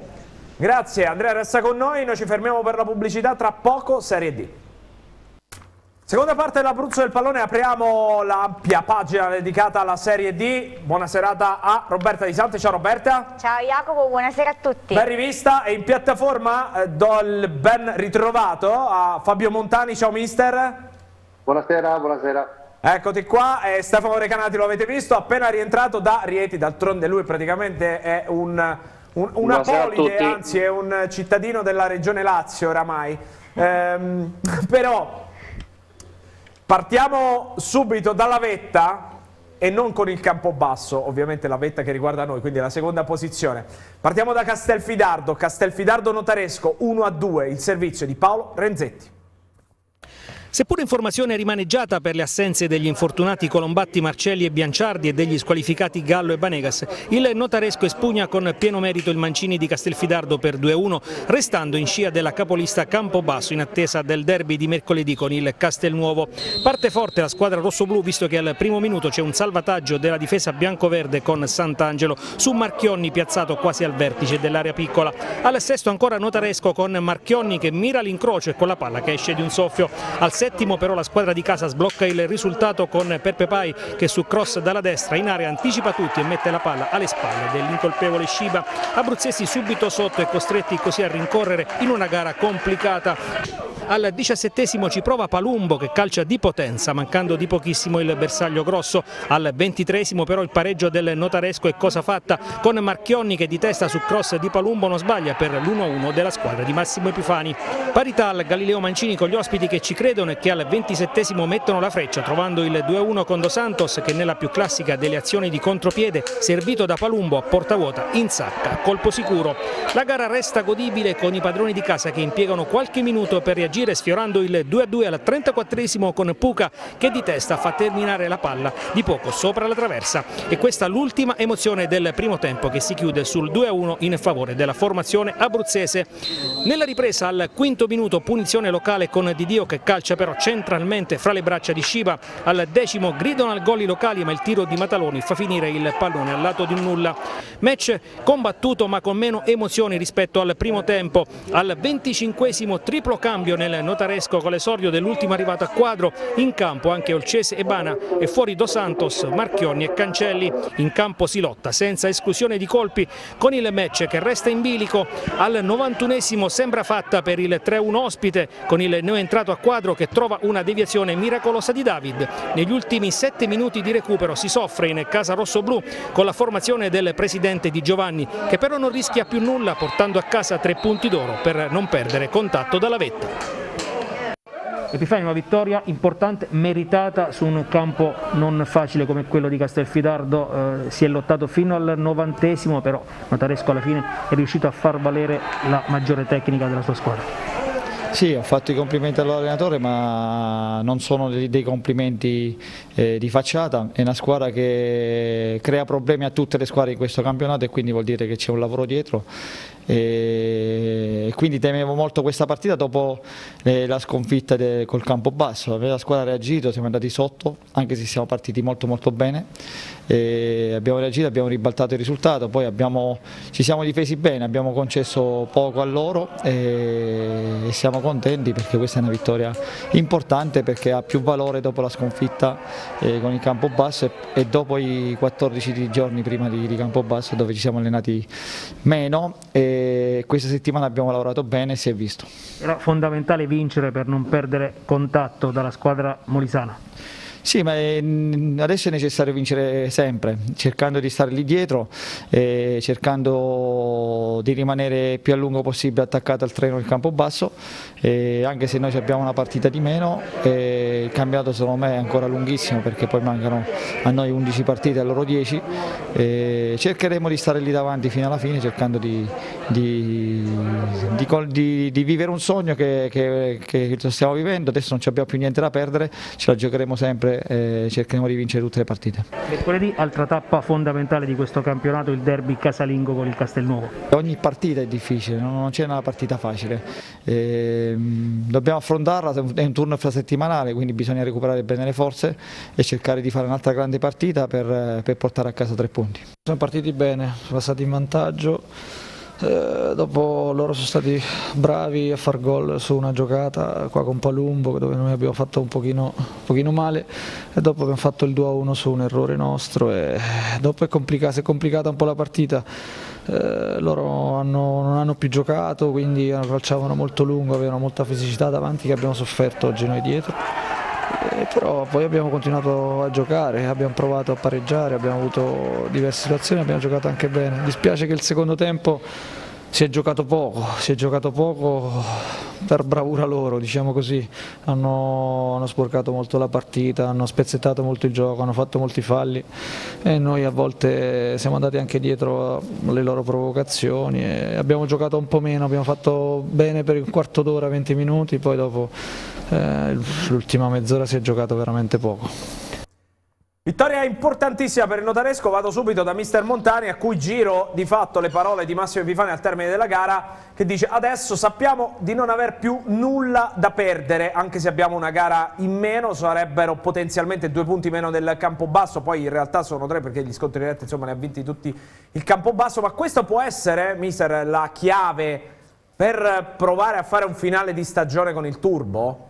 Grazie, Andrea resta con noi, noi ci fermiamo per la pubblicità, tra poco Serie D. Seconda parte dell'Abruzzo del pallone, apriamo l'ampia pagina dedicata alla Serie D. Buona serata a Roberta Di Santi. Ciao Roberta. Ciao Jacopo, buonasera a tutti. Ben rivista e in piattaforma eh, do il ben ritrovato a Fabio Montani. Ciao mister. Buonasera, buonasera. Eccoti qua, eh, Stefano Recanati lo avete visto, appena rientrato da Rieti, d'altronde lui praticamente è un, un, un apolide, anzi è un cittadino della regione Lazio oramai. Ehm, <laughs> però Partiamo subito dalla vetta e non con il Campobasso, ovviamente la vetta che riguarda noi, quindi la seconda posizione. Partiamo da Castelfidardo, Castelfidardo Notaresco 1 a 2, il servizio di Paolo Renzetti. Seppur informazione rimaneggiata per le assenze degli infortunati Colombatti, Marcelli e Bianciardi e degli squalificati Gallo e Banegas, il notaresco espugna con pieno merito il Mancini di Castelfidardo per 2-1, restando in scia della capolista Campobasso in attesa del derby di mercoledì con il Castelnuovo. Parte forte la squadra rossoblù visto che al primo minuto c'è un salvataggio della difesa biancoverde con Sant'Angelo su Marchionni piazzato quasi al vertice dell'area piccola. Al sesto ancora notaresco con Marchionni che mira l'incrocio e con la palla che esce di un soffio. Al settimo però la squadra di casa sblocca il risultato con Perpe Pai che su cross dalla destra in area anticipa tutti e mette la palla alle spalle dell'incolpevole Shiba. Abruzzesi subito sotto e costretti così a rincorrere in una gara complicata. Al diciassettesimo ci prova Palumbo che calcia di potenza, mancando di pochissimo il bersaglio grosso. Al ventitresimo però il pareggio del Notaresco è cosa fatta con Marchionni che di testa su cross di Palumbo non sbaglia per l'1-1 della squadra di Massimo Epifani. Parità al Galileo Mancini con gli ospiti che ci credono e che al ventisettesimo mettono la freccia, trovando il 2-1 con Dos Santos che nella più classica delle azioni di contropiede, servito da Palumbo a porta vuota, in sacca, colpo sicuro. La gara resta godibile con i padroni di casa che impiegano qualche minuto per reagire agire sfiorando il 2-2 al 34 con Puca che di testa fa terminare la palla di poco sopra la traversa e questa l'ultima emozione del primo tempo che si chiude sul 2-1 in favore della formazione abruzzese. Nella ripresa al quinto minuto punizione locale con Didio che calcia però centralmente fra le braccia di Sciba, al decimo gridano al gol i locali ma il tiro di Mataloni fa finire il pallone al lato di un nulla. Match combattuto ma con meno emozioni rispetto al primo tempo, al 25 triplo cambio nel notaresco con l'esordio dell'ultimo arrivato a quadro, in campo anche Olcese e Bana e fuori Dos Santos, Marchionni e Cancelli, in campo si lotta senza esclusione di colpi con il match che resta in bilico, al 91esimo sembra fatta per il 3-1 ospite con il neoentrato a quadro che trova una deviazione miracolosa di David, negli ultimi 7 minuti di recupero si soffre in casa rosso-blu con la formazione del presidente Di Giovanni che però non rischia più nulla portando a casa tre punti d'oro per non perdere contatto dalla vetta. Epifani una vittoria importante, meritata su un campo non facile come quello di Castelfidardo, eh, si è lottato fino al novantesimo, però Notaresco alla fine è riuscito a far valere la maggiore tecnica della sua squadra. Sì, ho fatto i complimenti all'allenatore ma non sono dei, complimenti eh, di facciata, è una squadra che crea problemi a tutte le squadre in questo campionato e quindi vuol dire che c'è un lavoro dietro. E quindi temevo molto questa partita dopo eh, la sconfitta de, col campo basso, la squadra ha reagito, siamo andati sotto anche se siamo partiti molto molto bene, e abbiamo reagito, abbiamo ribaltato il risultato, poi abbiamo, ci siamo difesi bene, abbiamo concesso poco a loro e, e siamo contenti perché questa è una vittoria importante perché ha più valore dopo la sconfitta eh, con il campo basso e, e, dopo i 14 giorni prima di, di basso dove ci siamo allenati meno. E, questa settimana abbiamo lavorato bene e si è visto. Era fondamentale vincere per non perdere contatto dalla squadra molisana. Sì, ma adesso è necessario vincere sempre, cercando di stare lì dietro, eh, cercando di rimanere più a lungo possibile attaccato al treno del campo basso, eh, anche se noi abbiamo una partita di meno, eh, il campionato secondo me è ancora lunghissimo perché poi mancano a noi 11 partite, a loro 10, cercheremo di stare lì davanti fino alla fine cercando di, di, di, di vivere un sogno che, che, che stiamo vivendo, adesso non abbiamo più niente da perdere, ce la giocheremo sempre sempre eh, cercheremo di vincere tutte le partite. Mercoledì altra tappa fondamentale di questo campionato, il derby casalingo con il Castelnuovo. Ogni partita è difficile, non c'è una partita facile, eh, dobbiamo affrontarla, è un turno infrasettimanale quindi bisogna recuperare bene le forze e cercare di fare un'altra grande partita per, per portare a casa tre punti. Siamo partiti bene, sono passati in vantaggio eh, dopo loro sono stati bravi a far gol su una giocata qua con Palumbo dove noi abbiamo fatto un pochino, un pochino male e dopo abbiamo fatto il 2-1 su un errore nostro e dopo è complicata, si è complicata un po' la partita. Eh, loro hanno, non hanno più giocato quindi calciavano molto lungo, avevano molta fisicità davanti che abbiamo sofferto oggi noi dietro. Eh, però poi abbiamo continuato a giocare, abbiamo provato a pareggiare, abbiamo avuto diverse situazioni, abbiamo giocato anche bene. Dispiace che il secondo tempo si è giocato poco, si è giocato poco per bravura loro, diciamo così, hanno, hanno, sporcato molto la partita, hanno spezzettato molto il gioco, hanno fatto molti falli e noi a volte siamo andati anche dietro alle loro provocazioni abbiamo giocato un po' meno, abbiamo fatto bene per un quarto d'ora, 20 minuti, poi dopo eh, l'ultima mezz'ora si è giocato veramente poco. Vittoria importantissima per il Notaresco, vado subito da mister Montani a cui giro di fatto le parole di Massimo Epifani al termine della gara che dice adesso sappiamo di non aver più nulla da perdere anche se abbiamo una gara in meno, sarebbero potenzialmente due punti meno del campo basso, poi in realtà sono tre perché gli scontri diretti insomma ne ha vinti tutti il campo basso, ma questo può essere mister la chiave per provare a fare un finale di stagione con il turbo?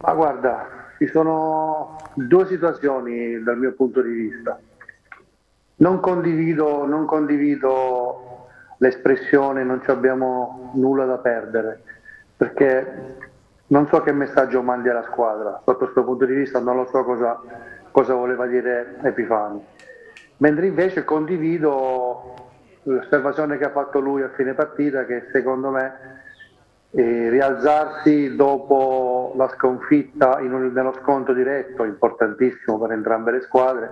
Ma guarda, ci sono due situazioni dal mio punto di vista. Non condivido, non condivido l'espressione non abbiamo nulla da perdere, perché non so che messaggio mandi alla squadra, sotto questo punto di vista non lo so cosa, cosa voleva dire Epifani. Mentre invece condivido l'osservazione che ha fatto lui a fine partita, che secondo me e rialzarsi dopo la sconfitta un, nello scontro diretto, importantissimo per entrambe le squadre,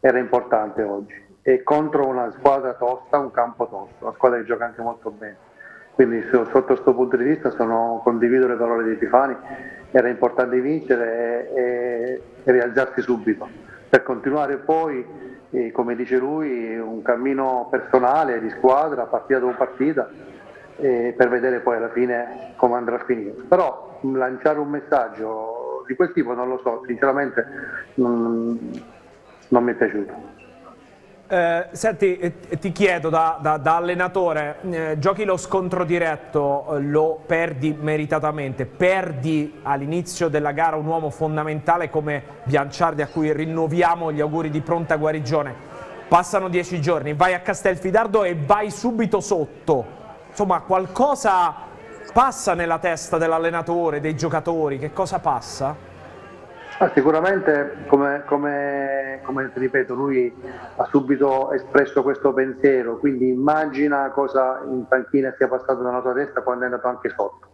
era importante oggi. E contro una squadra tosta, un campo tosto, una squadra che gioca anche molto bene. Quindi sotto questo punto di vista sono, condivido le parole di Tifani, era importante vincere e, e, e rialzarsi subito, per continuare poi, eh, come dice lui, un cammino personale di squadra, partita dopo partita, eh, per vedere poi alla fine come andrà a finire. Però lanciare un messaggio di quel tipo non lo so, sinceramente non, non mi è piaciuto. Eh, senti, ti chiedo da, da, da allenatore, eh, giochi lo scontro diretto, eh, lo perdi meritatamente, perdi all'inizio della gara un uomo fondamentale come Bianciardi a cui rinnoviamo gli auguri di pronta guarigione, passano dieci giorni, vai a Castelfidardo e vai subito sotto, insomma qualcosa passa nella testa dell'allenatore, dei giocatori, che cosa passa? Ah, sicuramente, come, come, come, ripeto, lui ha subito espresso questo pensiero, quindi immagina cosa in panchina sia passato nella sua testa quando è andato anche sotto.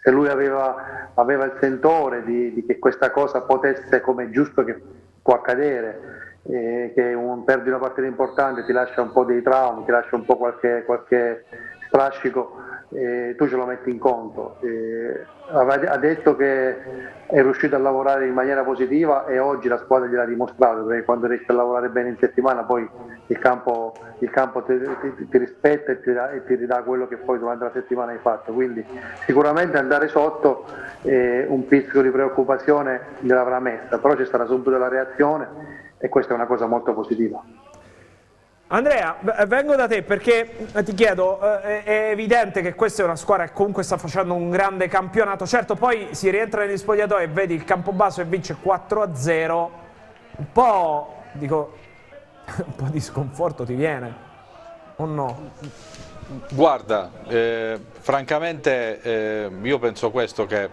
Se lui aveva, aveva il sentore di, di, che questa cosa potesse, come è giusto che può accadere, eh, che un, perdi una partita importante, ti lascia un po' dei traumi, ti lascia un po' qualche, qualche strascico, eh, tu ce lo metti in conto. Eh, ha detto che è riuscito a lavorare in maniera positiva e oggi la squadra gliel'ha dimostrato, perché quando riesci a lavorare bene in settimana poi il campo, il campo ti, ti, ti, rispetta e ti, e ti, ridà quello che poi durante la settimana hai fatto. Quindi sicuramente andare sotto eh, un pizzico di preoccupazione gliel'avrà messa, però c'è stata subito la reazione e questa è una cosa molto positiva. Andrea, vengo da te perché eh, ti chiedo, eh, è evidente che questa è una squadra che comunque sta facendo un grande campionato, certo poi si rientra negli spogliatoi e vedi il campo basso e vince 4-0, un po', dico, <laughs> un po' di sconforto ti viene, o no? Guarda, eh, francamente eh, io penso questo che eh,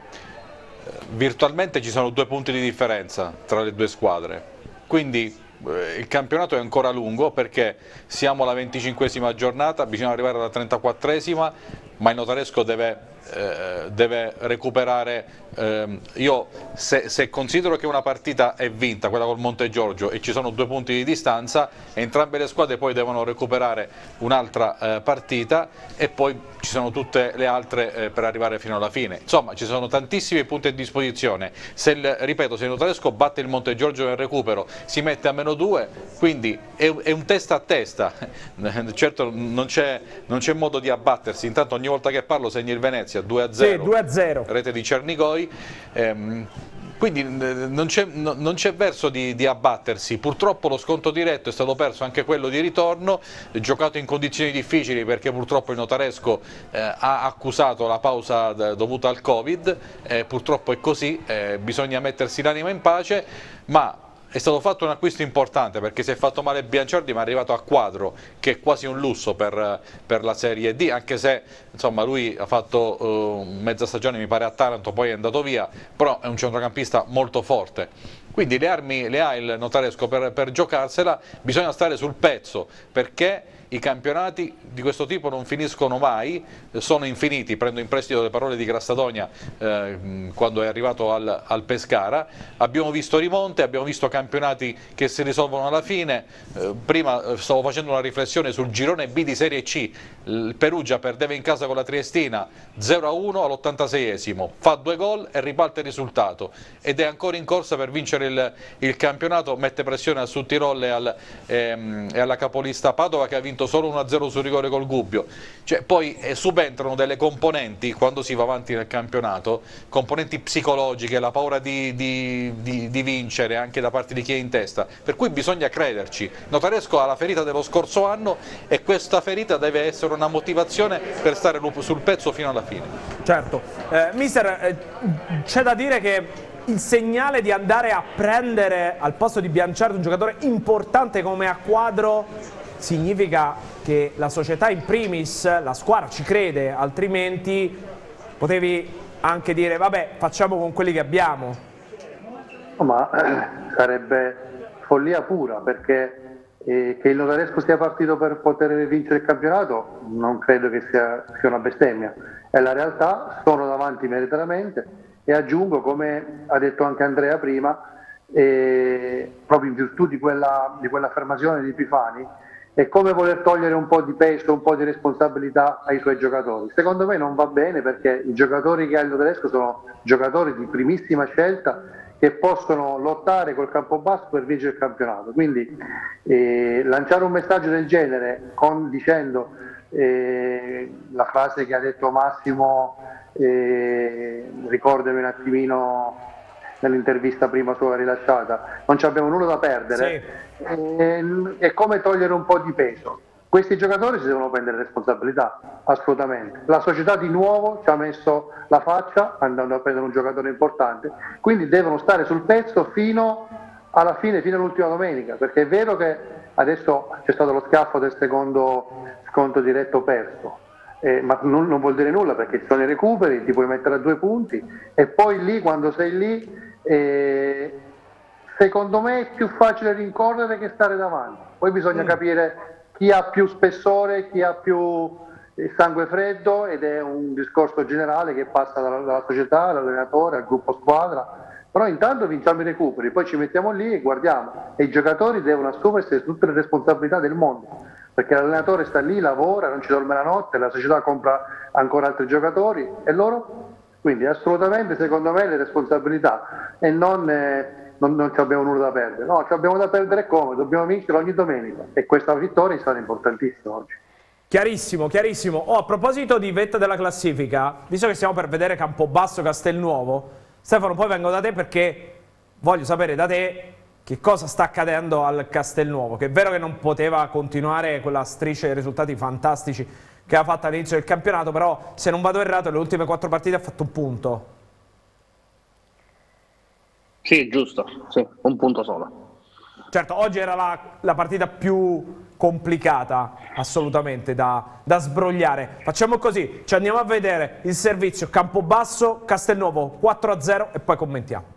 virtualmente ci sono due punti di differenza tra le due squadre, quindi il campionato è ancora lungo perché siamo alla 25esima giornata, bisogna arrivare alla 34esima, ma il Notaresco deve eh, deve recuperare, ehm, io se, se, considero che una partita è vinta, quella col Monte Giorgio e ci sono due punti di distanza, entrambe le squadre poi devono recuperare un'altra eh, partita e poi ci sono tutte le altre eh, per arrivare fino alla fine. Insomma ci sono tantissimi punti a disposizione, se il, ripeto se il Notaresco batte il Monte Giorgio nel recupero si mette a meno due, quindi è, è un testa a testa, <laughs> certo non c'è modo di abbattersi, intanto ogni volta che parlo segni il Venezia Venezia 2-0, sì, rete di Cernigoi. Ehm, quindi non c'è, verso di, di, abbattersi, purtroppo lo sconto diretto è stato perso anche quello di ritorno, giocato in condizioni difficili perché purtroppo il Notaresco eh, ha accusato la pausa dovuta al Covid, eh, purtroppo è così, eh, bisogna mettersi l'anima in pace, ma è stato fatto un acquisto importante perché si è fatto male Bianciardi ma è arrivato a quadro che è quasi un lusso per, per la Serie D anche se insomma, lui ha fatto uh, mezza stagione mi pare a Taranto poi è andato via però è un centrocampista molto forte. Quindi le armi le ha il Notaresco per, per giocarsela bisogna stare sul pezzo perché i campionati di questo tipo non finiscono mai, sono infiniti, prendo in prestito le parole di Grassadonia eh, quando è arrivato al, al, Pescara, abbiamo visto rimonte, abbiamo visto campionati che si risolvono alla fine, eh, prima eh, stavo facendo una riflessione sul girone B di Serie C, il Perugia perdeva in casa con la Triestina 0-1 all'86esimo, fa due gol e riparte il risultato. Ed è ancora in corsa per vincere il, il campionato, mette pressione al Sud e, al, ehm, e, alla capolista Padova che ha vinto solo 1-0 sul rigore col Gubbio. Cioè, poi eh, subentrano delle componenti quando si va avanti nel campionato, componenti psicologiche, la paura di, di, di, di vincere anche da parte di chi è in testa, per cui bisogna crederci. Notaresco ha la ferita dello scorso anno e questa ferita deve essere una motivazione per stare sul pezzo fino alla fine. Certo, eh, mister, eh, c'è da dire che il segnale di andare a prendere al posto di Bianciardi un giocatore importante come a quadro significa che la società in primis, la squadra ci crede, altrimenti potevi anche dire vabbè facciamo con quelli che abbiamo. Ma eh, sarebbe follia pura perché eh, che il Notaresco sia partito per poter vincere il campionato non credo che sia, sia una bestemmia, è la realtà, sono davanti meritatamente e aggiungo, come ha detto anche Andrea prima, eh, proprio in virtù di, quella, di quell'affermazione di Pifani, è come voler togliere un po' di peso, un po' di responsabilità ai suoi giocatori. Secondo me non va bene perché i giocatori che ha il tedesco sono giocatori di primissima scelta che possono lottare col campobasso per vincere il campionato. Quindi eh, lanciare un messaggio del genere con, dicendo eh, la frase che ha detto Massimo e ricordami un attimino nell'intervista prima sua rilasciata, non ci abbiamo nulla da perdere, sì. è come togliere un po' di peso. Questi giocatori si devono prendere responsabilità, assolutamente. La società di nuovo ci ha messo la faccia andando a prendere un giocatore importante, quindi devono stare sul pezzo fino alla fine, fino all'ultima domenica, perché è vero che adesso c'è stato lo schiaffo del secondo sconto diretto perso, eh, ma non, non, vuol dire nulla perché ci sono i recuperi, ti puoi mettere a due punti e poi lì quando sei lì eh, secondo me è più facile rincorrere che stare davanti. Poi bisogna mm. capire chi ha più spessore, chi ha più eh, sangue freddo ed è un discorso generale che passa dalla, dalla società, all'allenatore, al gruppo squadra. Però intanto vinciamo i recuperi, poi ci mettiamo lì e guardiamo. E i giocatori devono assumersi tutte le responsabilità del mondo perché l'allenatore sta lì, lavora, non ci dorme la notte, la società compra ancora altri giocatori e loro? Quindi assolutamente secondo me le responsabilità e non, eh, non, non abbiamo nulla da perdere, no, ci abbiamo da perdere come, dobbiamo vincere ogni domenica e questa vittoria sarà importantissima oggi. Chiarissimo, chiarissimo. Oh, a proposito di vetta della classifica, visto che stiamo per vedere Campobasso Castelnuovo, Stefano poi vengo da te perché voglio sapere da te che cosa sta accadendo al Castelnuovo, che è vero che non poteva continuare quella striscia di risultati fantastici che ha fatto all'inizio del campionato, però se non vado errato le ultime quattro partite ha fatto un punto. Sì, giusto, sì, un punto solo. Certo, oggi era la, la partita più complicata assolutamente da, da, sbrogliare. Facciamo così, ci andiamo a vedere il servizio Campobasso, Castelnuovo 4-0 e poi commentiamo.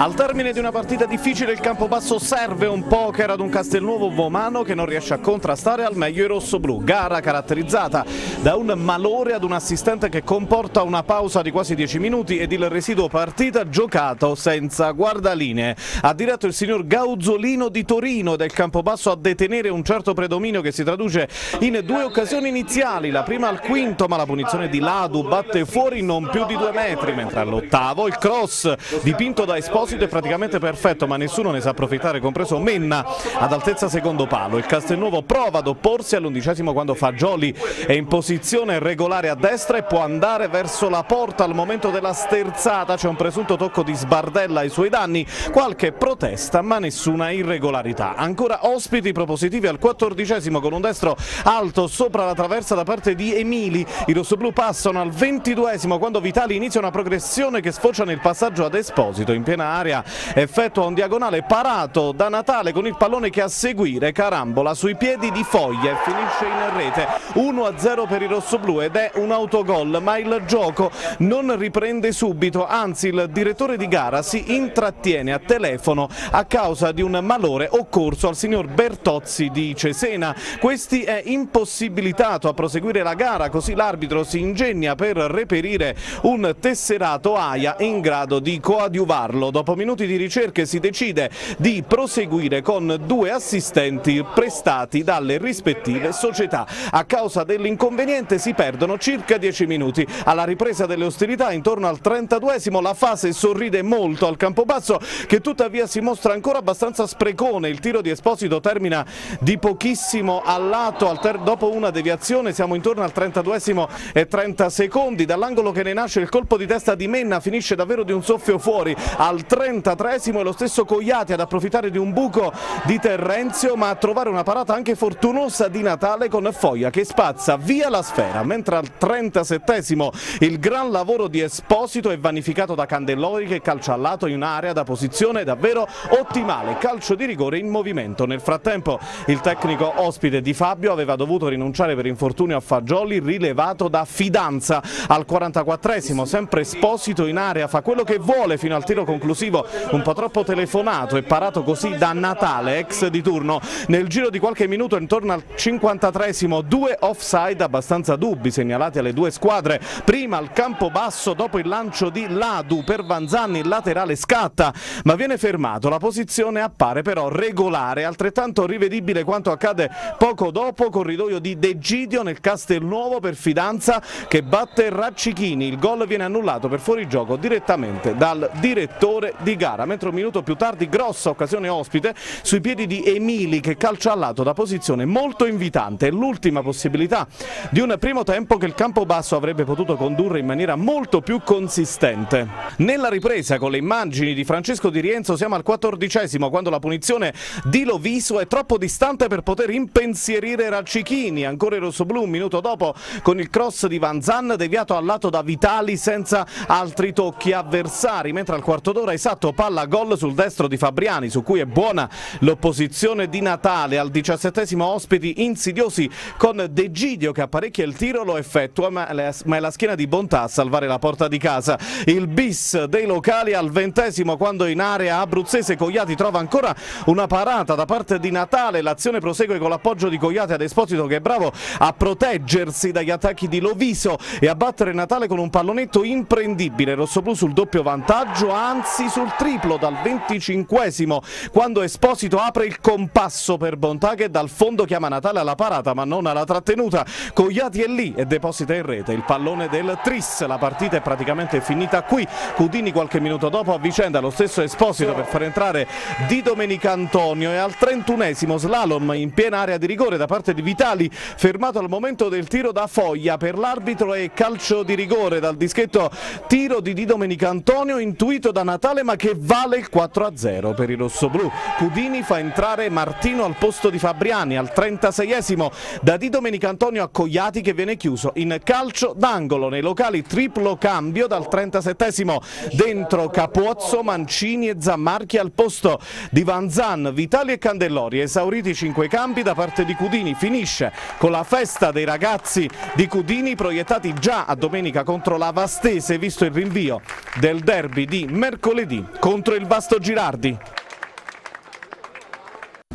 Al termine di una partita difficile il Campobasso serve un poker ad un Castelnuovo Vomano che non riesce a contrastare al meglio i rossoblù. Gara caratterizzata da un malore ad un assistente che comporta una pausa di quasi 10 minuti ed il residuo partita giocato senza guardalinee. Ha diretto il signor Gauzolino di Torino del Campobasso a detenere un certo predominio che si traduce in due occasioni iniziali. La prima al quinto ma la punizione di Ladu batte fuori non più di due metri mentre all'ottavo il cross dipinto da Esposito Esposito è praticamente perfetto ma nessuno ne sa approfittare, compreso Menna ad altezza secondo palo. Il Castelnuovo prova ad opporsi all'undicesimo quando Fagioli è in posizione regolare a destra e può andare verso la porta al momento della sterzata. C'è un presunto tocco di sbardella ai suoi danni, qualche protesta ma nessuna irregolarità. Ancora ospiti propositivi al quattordicesimo con un destro alto sopra la traversa da parte di Emili. I rossoblù passano al ventiduesimo quando Vitali inizia una progressione che sfocia nel passaggio ad Esposito in piena area, effettua un diagonale parato da Natale con il pallone che a seguire carambola sui piedi di Foglia e finisce in rete 1-0 per i rossoblù ed è un autogol, ma il gioco non riprende subito, anzi il direttore di gara si intrattiene a telefono a causa di un malore occorso al signor Bertozzi di Cesena. Questi è impossibilitato a proseguire la gara, così l'arbitro si ingegna per reperire un tesserato AIA in grado di coadiuvarlo. Dopo minuti di ricerche si decide di proseguire con due assistenti prestati dalle rispettive società. A causa dell'inconveniente si perdono circa 10 minuti. Alla ripresa delle ostilità intorno al 32esimo la fase sorride molto al Campobasso che tuttavia si mostra ancora abbastanza sprecone. Il tiro di Esposito termina di pochissimo al lato, dopo una deviazione siamo intorno al 32esimo e 30 secondi. Dall'angolo che ne nasce il colpo di testa di Menna finisce davvero di un soffio fuori. Al 33esimo è lo stesso Cogliati ad approfittare di un buco di Terrenzio ma a trovare una parata anche fortunosa di Natale con Foglia che spazza via la sfera, mentre al 37esimo il gran lavoro di Esposito è vanificato da Candellori che calcia al lato in un'area da posizione davvero ottimale, calcio di rigore in movimento. Nel frattempo il tecnico ospite di Fabio aveva dovuto rinunciare per infortunio a Fagioli rilevato da Fidanza al 44esimo, sempre Esposito in area, fa quello che vuole fino al tiro conclusivo, un po' troppo telefonato e parato così da Natale, ex di turno. Nel giro di qualche minuto intorno al 53esimo due offside abbastanza dubbi segnalati alle due squadre, prima al campo basso dopo il lancio di Ladu per Vanzanni, il laterale scatta ma viene fermato, la posizione appare però regolare, altrettanto rivedibile quanto accade poco dopo, corridoio di Degidio nel Castelnuovo per Fidanza che batte Raccichini, il gol viene annullato per fuorigioco direttamente dal direttore di gara, mentre un minuto più tardi grossa occasione ospite sui piedi di Emili che calcia al lato da posizione molto invitante, l'ultima possibilità di un primo tempo che il Campobasso avrebbe potuto condurre in maniera molto più consistente. Nella ripresa con le immagini di Francesco Di Rienzo siamo al quattordicesimo quando la punizione di Loviso è troppo distante per poter impensierire Raccichini, ancora il rossoblù un minuto dopo con il cross di Van Zan deviato al lato da Vitali senza altri tocchi avversari, mentre al quarto d'ora esatto palla gol sul destro di Fabriani su cui è buona l'opposizione di Natale. Al diciassettesimo ospiti insidiosi con Degidio che apparecchia il tiro lo effettua ma è la schiena di Bontà a salvare la porta di casa. Il bis dei locali al ventesimo quando in area abruzzese Cogliati trova ancora una parata da parte di Natale, l'azione prosegue con l'appoggio di Cogliati ad Esposito che è bravo a proteggersi dagli attacchi di Loviso e a battere Natale con un pallonetto imprendibile, rossoblù sul doppio vantaggio, anzi sul triplo dal venticinquesimo quando Esposito apre il compasso per Bontà che dal fondo chiama Natale alla parata ma non alla trattenuta, Cogliati è lì e deposita in rete il pallone del Tris, la partita è praticamente finita qui, Cudini qualche minuto dopo avvicenda lo stesso Esposito per far entrare Di Domenica Antonio. E al 31esimo slalom in piena area di rigore da parte di Vitali, fermato al momento del tiro da Foglia per l'arbitro e calcio di rigore. Dal dischetto tiro di Di Domenica Antonio intuito da Natale ma che vale il 4-0 per i rossoblù. Cudini fa entrare Martino al posto di Fabriani al 36esimo da Di Domenica Antonio a Cogliati che viene chiuso in calcio d'angolo nei locali triplo cambio dal 37esimo dentro Capuozzo, Mancini e Zammarchi al posto di Vanzan, Vitali e Candellori esauriti cinque campi da parte di Cudini. Finisce con la festa dei ragazzi di Cudini proiettati già a domenica contro la Vastese visto il rinvio del derby di mercoledì contro il Vasto Girardi.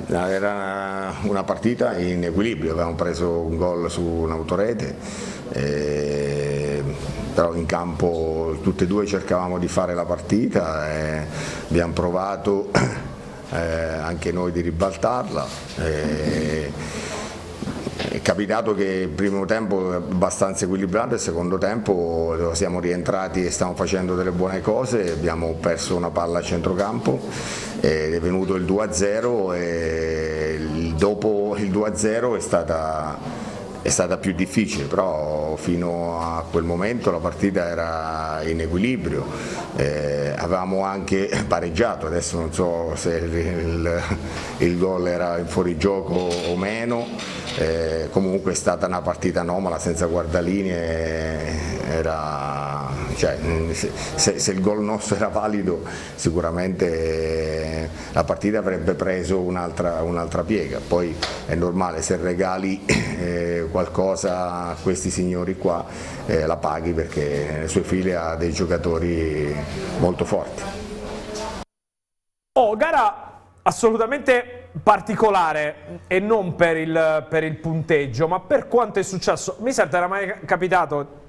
Era una partita in equilibrio, avevamo preso un gol su un'autorete, eh, però in campo tutte e due cercavamo di fare la partita, e abbiamo provato eh, anche noi di ribaltarla. È capitato che il primo tempo è abbastanza equilibrato, il secondo tempo siamo rientrati e stiamo facendo delle buone cose, abbiamo perso una palla a centrocampo, è venuto il 2-0 e dopo il 2-0 è stata è stata più difficile, però fino a quel momento la partita era in equilibrio, eh, avevamo anche pareggiato, adesso non so se il, il, gol era in fuorigioco o meno, eh, comunque è stata una partita anomala senza guardalinee, era cioè, se, se, il gol nostro era valido sicuramente eh, la partita avrebbe preso un'altra, un'altra piega, poi è normale se regali eh, qualcosa a questi signori qua eh, la paghi perché nelle sue file ha dei giocatori molto forti. Oh, gara assolutamente particolare e non per il, per il punteggio, ma per quanto è successo. Mi sa, era mai capitato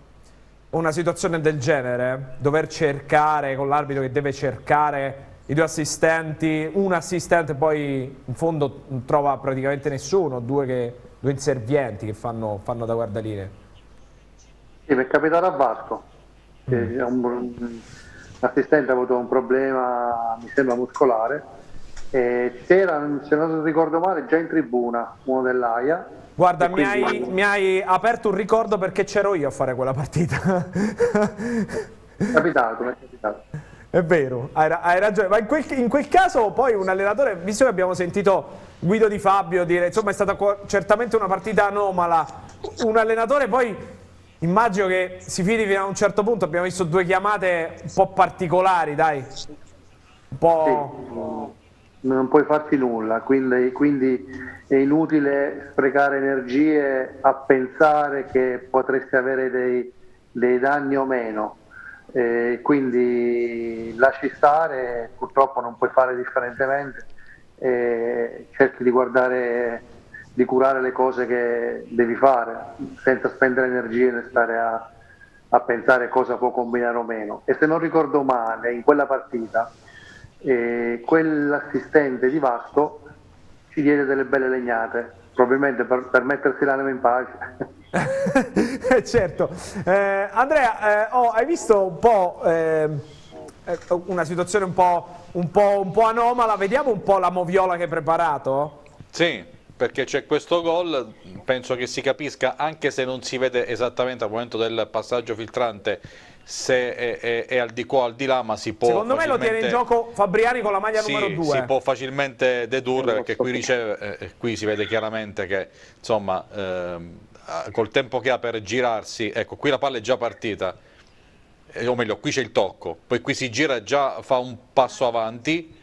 una situazione del genere? Dover cercare con l'arbitro che deve cercare i due assistenti, un assistente poi in fondo non trova praticamente nessuno, due, che, due inservienti che fanno, fanno da guardaline. Sì, mi è capitato a Vasco, mm. un, l'assistente ha avuto un problema, mi sembra muscolare, e c'era, se non ricordo male, già in tribuna uno dell'AIA. Guarda, mi hai, mi hai, aperto un ricordo perché c'ero io a fare quella partita. è capitato, mi è capitato. È vero, hai, hai ragione, ma in quel, in quel, caso poi un allenatore, visto che abbiamo sentito Guido Di Fabio dire, insomma è stata certamente una partita anomala, un allenatore poi immagino che si fidi fino a un certo punto, abbiamo visto due chiamate un po' particolari, dai, un po'... Sì. Non puoi farti nulla, quindi, quindi, è inutile sprecare energie a pensare che potresti avere dei, dei danni o meno. Eh, quindi lasci stare, purtroppo non puoi fare differentemente, eh, cerchi di guardare, di curare le cose che devi fare, senza spendere energie nel stare a, a pensare cosa può combinare o meno. E se non ricordo male, in quella partita e quell'assistente di Vasto ci diede delle belle legnate, probabilmente per, per mettersi l'anima in pace. <laughs> Eh, certo. Eh, Andrea, eh, oh, hai visto un po' ehm, eh, una situazione un po', un, po', un po' anomala, vediamo un po' la moviola che hai preparato? Sì, perché c'è questo gol, penso che si capisca, anche se non si vede esattamente al momento del passaggio filtrante se è, è, è, al di qua o al di là, ma si può. Secondo me lo tiene in gioco Fabriani con la maglia sì, numero 2. Si può facilmente dedurre perché qui riceve, eh, eh, qui si vede chiaramente che insomma ehm, col tempo che ha per girarsi, ecco qui la palla è già partita, eh, o meglio qui c'è il tocco, poi qui si gira e già fa un passo avanti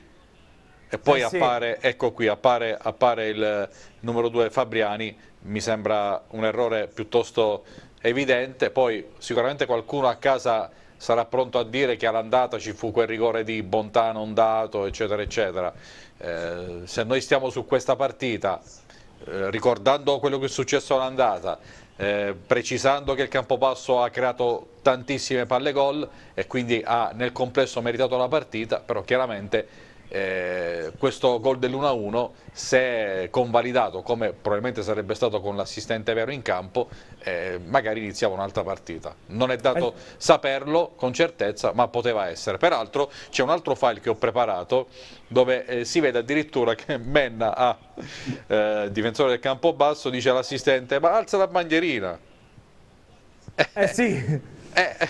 e poi eh, appare, sì. ecco qui, appare, appare il numero 2 Fabriani, mi sembra un errore piuttosto evidente, poi sicuramente qualcuno a casa sarà pronto a dire che all'andata ci fu quel rigore di bontà non dato, eccetera, eccetera. Eh, se noi stiamo su questa partita, eh, ricordando quello che è successo all'andata, eh, precisando che il Campobasso ha creato tantissime palle gol e quindi ha nel complesso meritato la partita, però chiaramente eh, questo gol dell'1-1 se convalidato come probabilmente sarebbe stato con l'assistente vero in campo eh, magari iniziava un'altra partita. Non è dato eh. saperlo con certezza ma poteva essere. Peraltro c'è un altro file che ho preparato dove eh, si vede addirittura che Menna a eh, difensore del campo basso dice all'assistente ma alza la bandierina eh sì. Eh,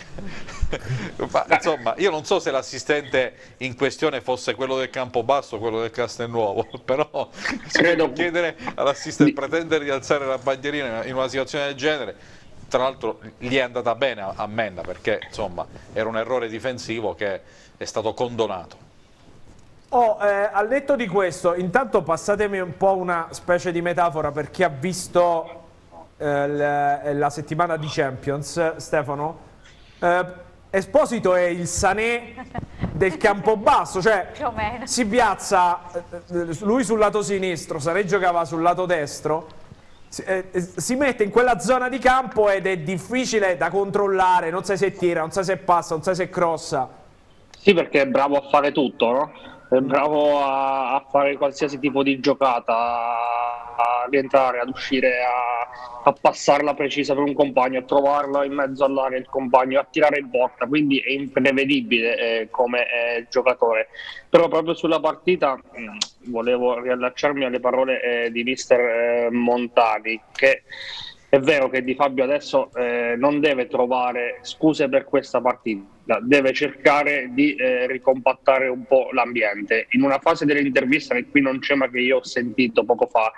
<laughs> ma, insomma, io non so se l'assistente in questione fosse quello del Campobasso o quello del Castelnuovo, <laughs> però Credo... <laughs> chiedere all'assistente, pretendere di alzare la bandierina in una situazione del genere, tra l'altro gli è andata bene a, Menna perché insomma era un errore difensivo che è stato condonato. Oh, eh, al detto di questo, intanto passatemi un po' una specie di metafora per chi ha visto eh, la, la settimana di Champions, Stefano. Eh, Esposito è il Sanè del Campobasso, cioè <laughs> si piazza eh, lui sul lato sinistro, Sanè giocava sul lato destro, si, eh, si, mette in quella zona di campo ed è difficile da controllare, non sai se tira, non sai se passa, non sai se crossa. Sì, perché è bravo a fare tutto, no? È bravo a, a fare qualsiasi tipo di giocata, a rientrare, ad uscire, a, a, passarla precisa per un compagno, a trovarla in mezzo all'area il compagno, a tirare in porta, quindi è imprevedibile eh, come eh, giocatore. Però proprio sulla partita mh, mm, volevo riallacciarmi alle parole eh, di mister eh, Montani che è vero che Di Fabio adesso eh, non deve trovare scuse per questa partita, deve cercare di eh, ricompattare un po' l'ambiente. In una fase dell'intervista che qui non c'è ma che io ho sentito poco fa,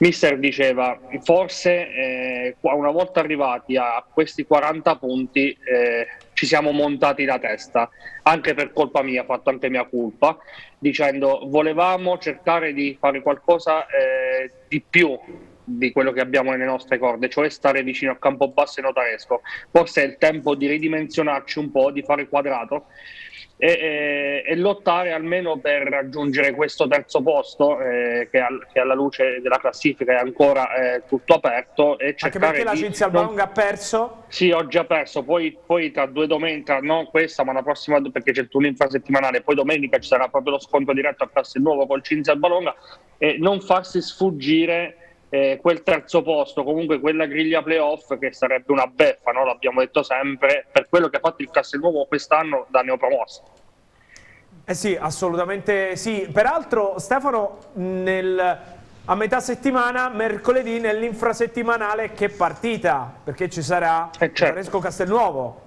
Mister diceva forse eh, una volta arrivati a questi 40 punti eh, ci siamo montati la testa, anche per colpa mia, fatto anche mia colpa, dicendo volevamo cercare di fare qualcosa eh, di più di quello che abbiamo nelle nostre corde, cioè stare vicino a Campobasso e Notaresco. Forse è il tempo di ridimensionarci un po', di fare quadrato e, e, e lottare almeno per raggiungere questo terzo posto eh, che, al, che, alla luce della classifica è ancora eh, tutto aperto. E Anche perché la Cinzia Albalong ha perso? Sì, oggi ha perso, poi, poi tra due domeniche, non questa ma la prossima perché c'è il turno infrasettimanale, poi domenica ci sarà proprio lo scontro diretto a Castelnuovo col Cinzia Albalonga e non farsi sfuggire eh, quel terzo posto, comunque quella griglia playoff che sarebbe una beffa, no? l'abbiamo detto sempre, per quello che ha fatto il Castelnuovo quest'anno da neopromosso. Eh sì, assolutamente sì. Peraltro Stefano nel, a metà settimana, mercoledì nell'infrasettimanale che partita? Perché ci sarà eh certo. Castelnuovo.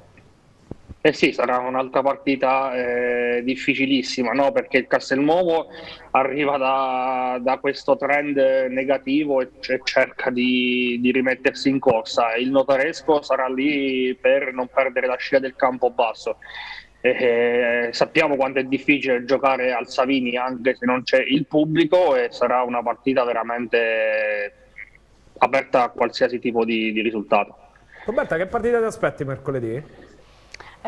Eh sì, sarà un'altra partita eh, difficilissima, no? perché il Castelnuovo arriva da, da questo trend negativo e, e cerca di, di, rimettersi in corsa. Il Notaresco sarà lì per non perdere la scia del campo basso. Eh, sappiamo quanto è difficile giocare al Savini anche se non c'è il pubblico e sarà una partita veramente aperta a qualsiasi tipo di, di risultato. Roberta, che partita ti aspetti mercoledì?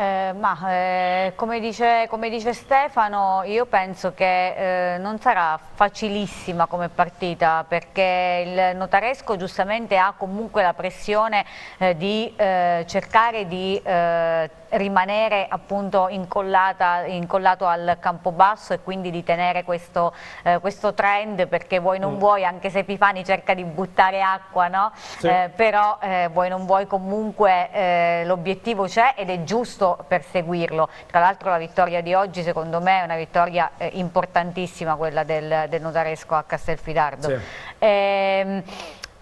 Eh, ma eh, come, dice, come, dice, Stefano, io penso che eh, non sarà facilissima come partita perché il notaresco giustamente ha comunque la pressione eh, di eh, cercare di eh, rimanere appunto incollato al campobasso e quindi di tenere questo, questo, trend perché vuoi non mm. vuoi, anche se Epifani cerca di buttare acqua, no? sì. però vuoi non vuoi comunque l'obiettivo c'è ed è giusto perseguirlo. Tra l'altro la vittoria di oggi secondo me è una vittoria eh, importantissima quella del, del, Notaresco a Castelfidardo. Sì. Ehm,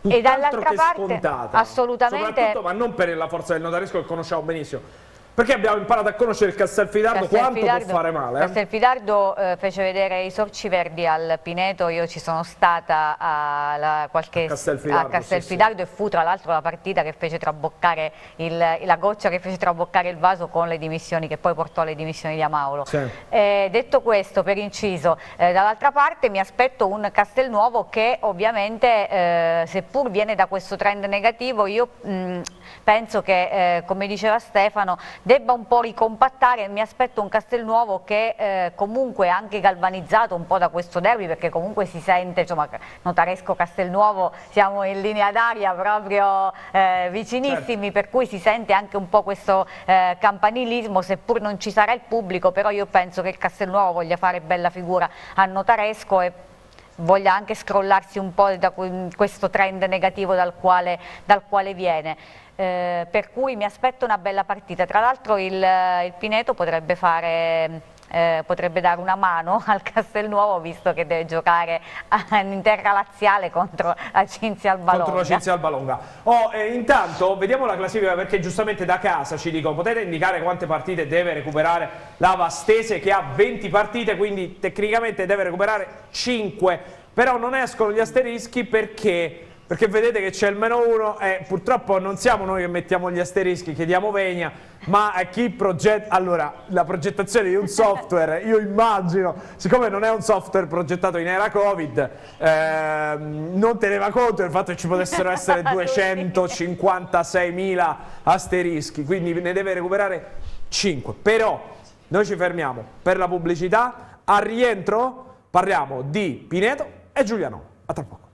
e dall'altra parte scontata, assolutamente ma non per la forza del Notaresco che conosciamo benissimo perché abbiamo imparato a conoscere il Castelfidardo, quanto può fare male? Eh? Castelfidardo eh, fece vedere i sorci verdi al Pineto, io ci sono stata a, la, qualche, a Castelfidardo, a Castelfidardo sì, sì. e fu tra l'altro la partita che fece traboccare il, la goccia che fece traboccare il vaso con le dimissioni, che poi portò alle dimissioni di Amaulo. Sì. Eh, detto questo, per inciso, eh, dall'altra parte mi aspetto un Castelnuovo che ovviamente, eh, seppur viene da questo trend negativo, io mh, penso che, come diceva Stefano, debba un po' ricompattare e mi aspetto un Castelnuovo che eh, comunque è anche galvanizzato un po' da questo derby perché comunque si sente, insomma, Notaresco Castelnuovo siamo in linea d'aria proprio eh, vicinissimi certo. per cui si sente anche un po' questo eh, campanilismo seppur non ci sarà il pubblico però io penso che il Castelnuovo voglia fare bella figura a Notaresco e voglia anche scrollarsi un po' da questo trend negativo dal quale, dal quale viene eh, per cui mi aspetto una bella partita. Tra l'altro il, il, Pineto potrebbe fare... Eh, potrebbe dare una mano <laughs> al Castelnuovo visto che deve giocare in terra laziale contro la Cinzia Albalonga. Contro la Cinzia Albalonga. Oh, eh, intanto vediamo la classifica perché giustamente da casa ci dicono potete indicare quante partite deve recuperare la Vastese che ha 20 partite quindi tecnicamente deve recuperare 5 però non escono gli asterischi perché perché vedete che c'è il meno 1 e purtroppo non siamo noi che mettiamo gli asterischi, chiediamo vegna, ma chi progetta... Allora, la progettazione di un software, io immagino, siccome non è un software progettato in era Covid, eh, non teneva conto del fatto che ci potessero essere <laughs> 256.000 asterischi, quindi ne deve recuperare 5. Però noi ci fermiamo per la pubblicità, al rientro parliamo di Pineto e Giuliano. A tra poco.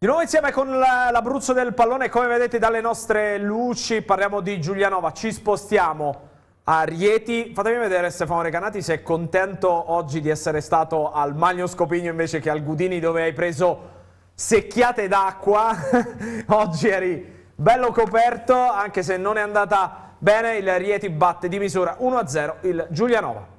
Di nuovo insieme con l'Abruzzo del pallone, come vedete dalle nostre luci, parliamo di Giulianova, ci spostiamo a Rieti. Fatemi vedere Stefano Recanati se è contento oggi di essere stato al Magno Scopigno invece che al Gudini dove hai preso secchiate d'acqua. <laughs> oggi eri bello coperto, anche se non è andata bene, il Rieti batte di misura 1-0 il Giulianova.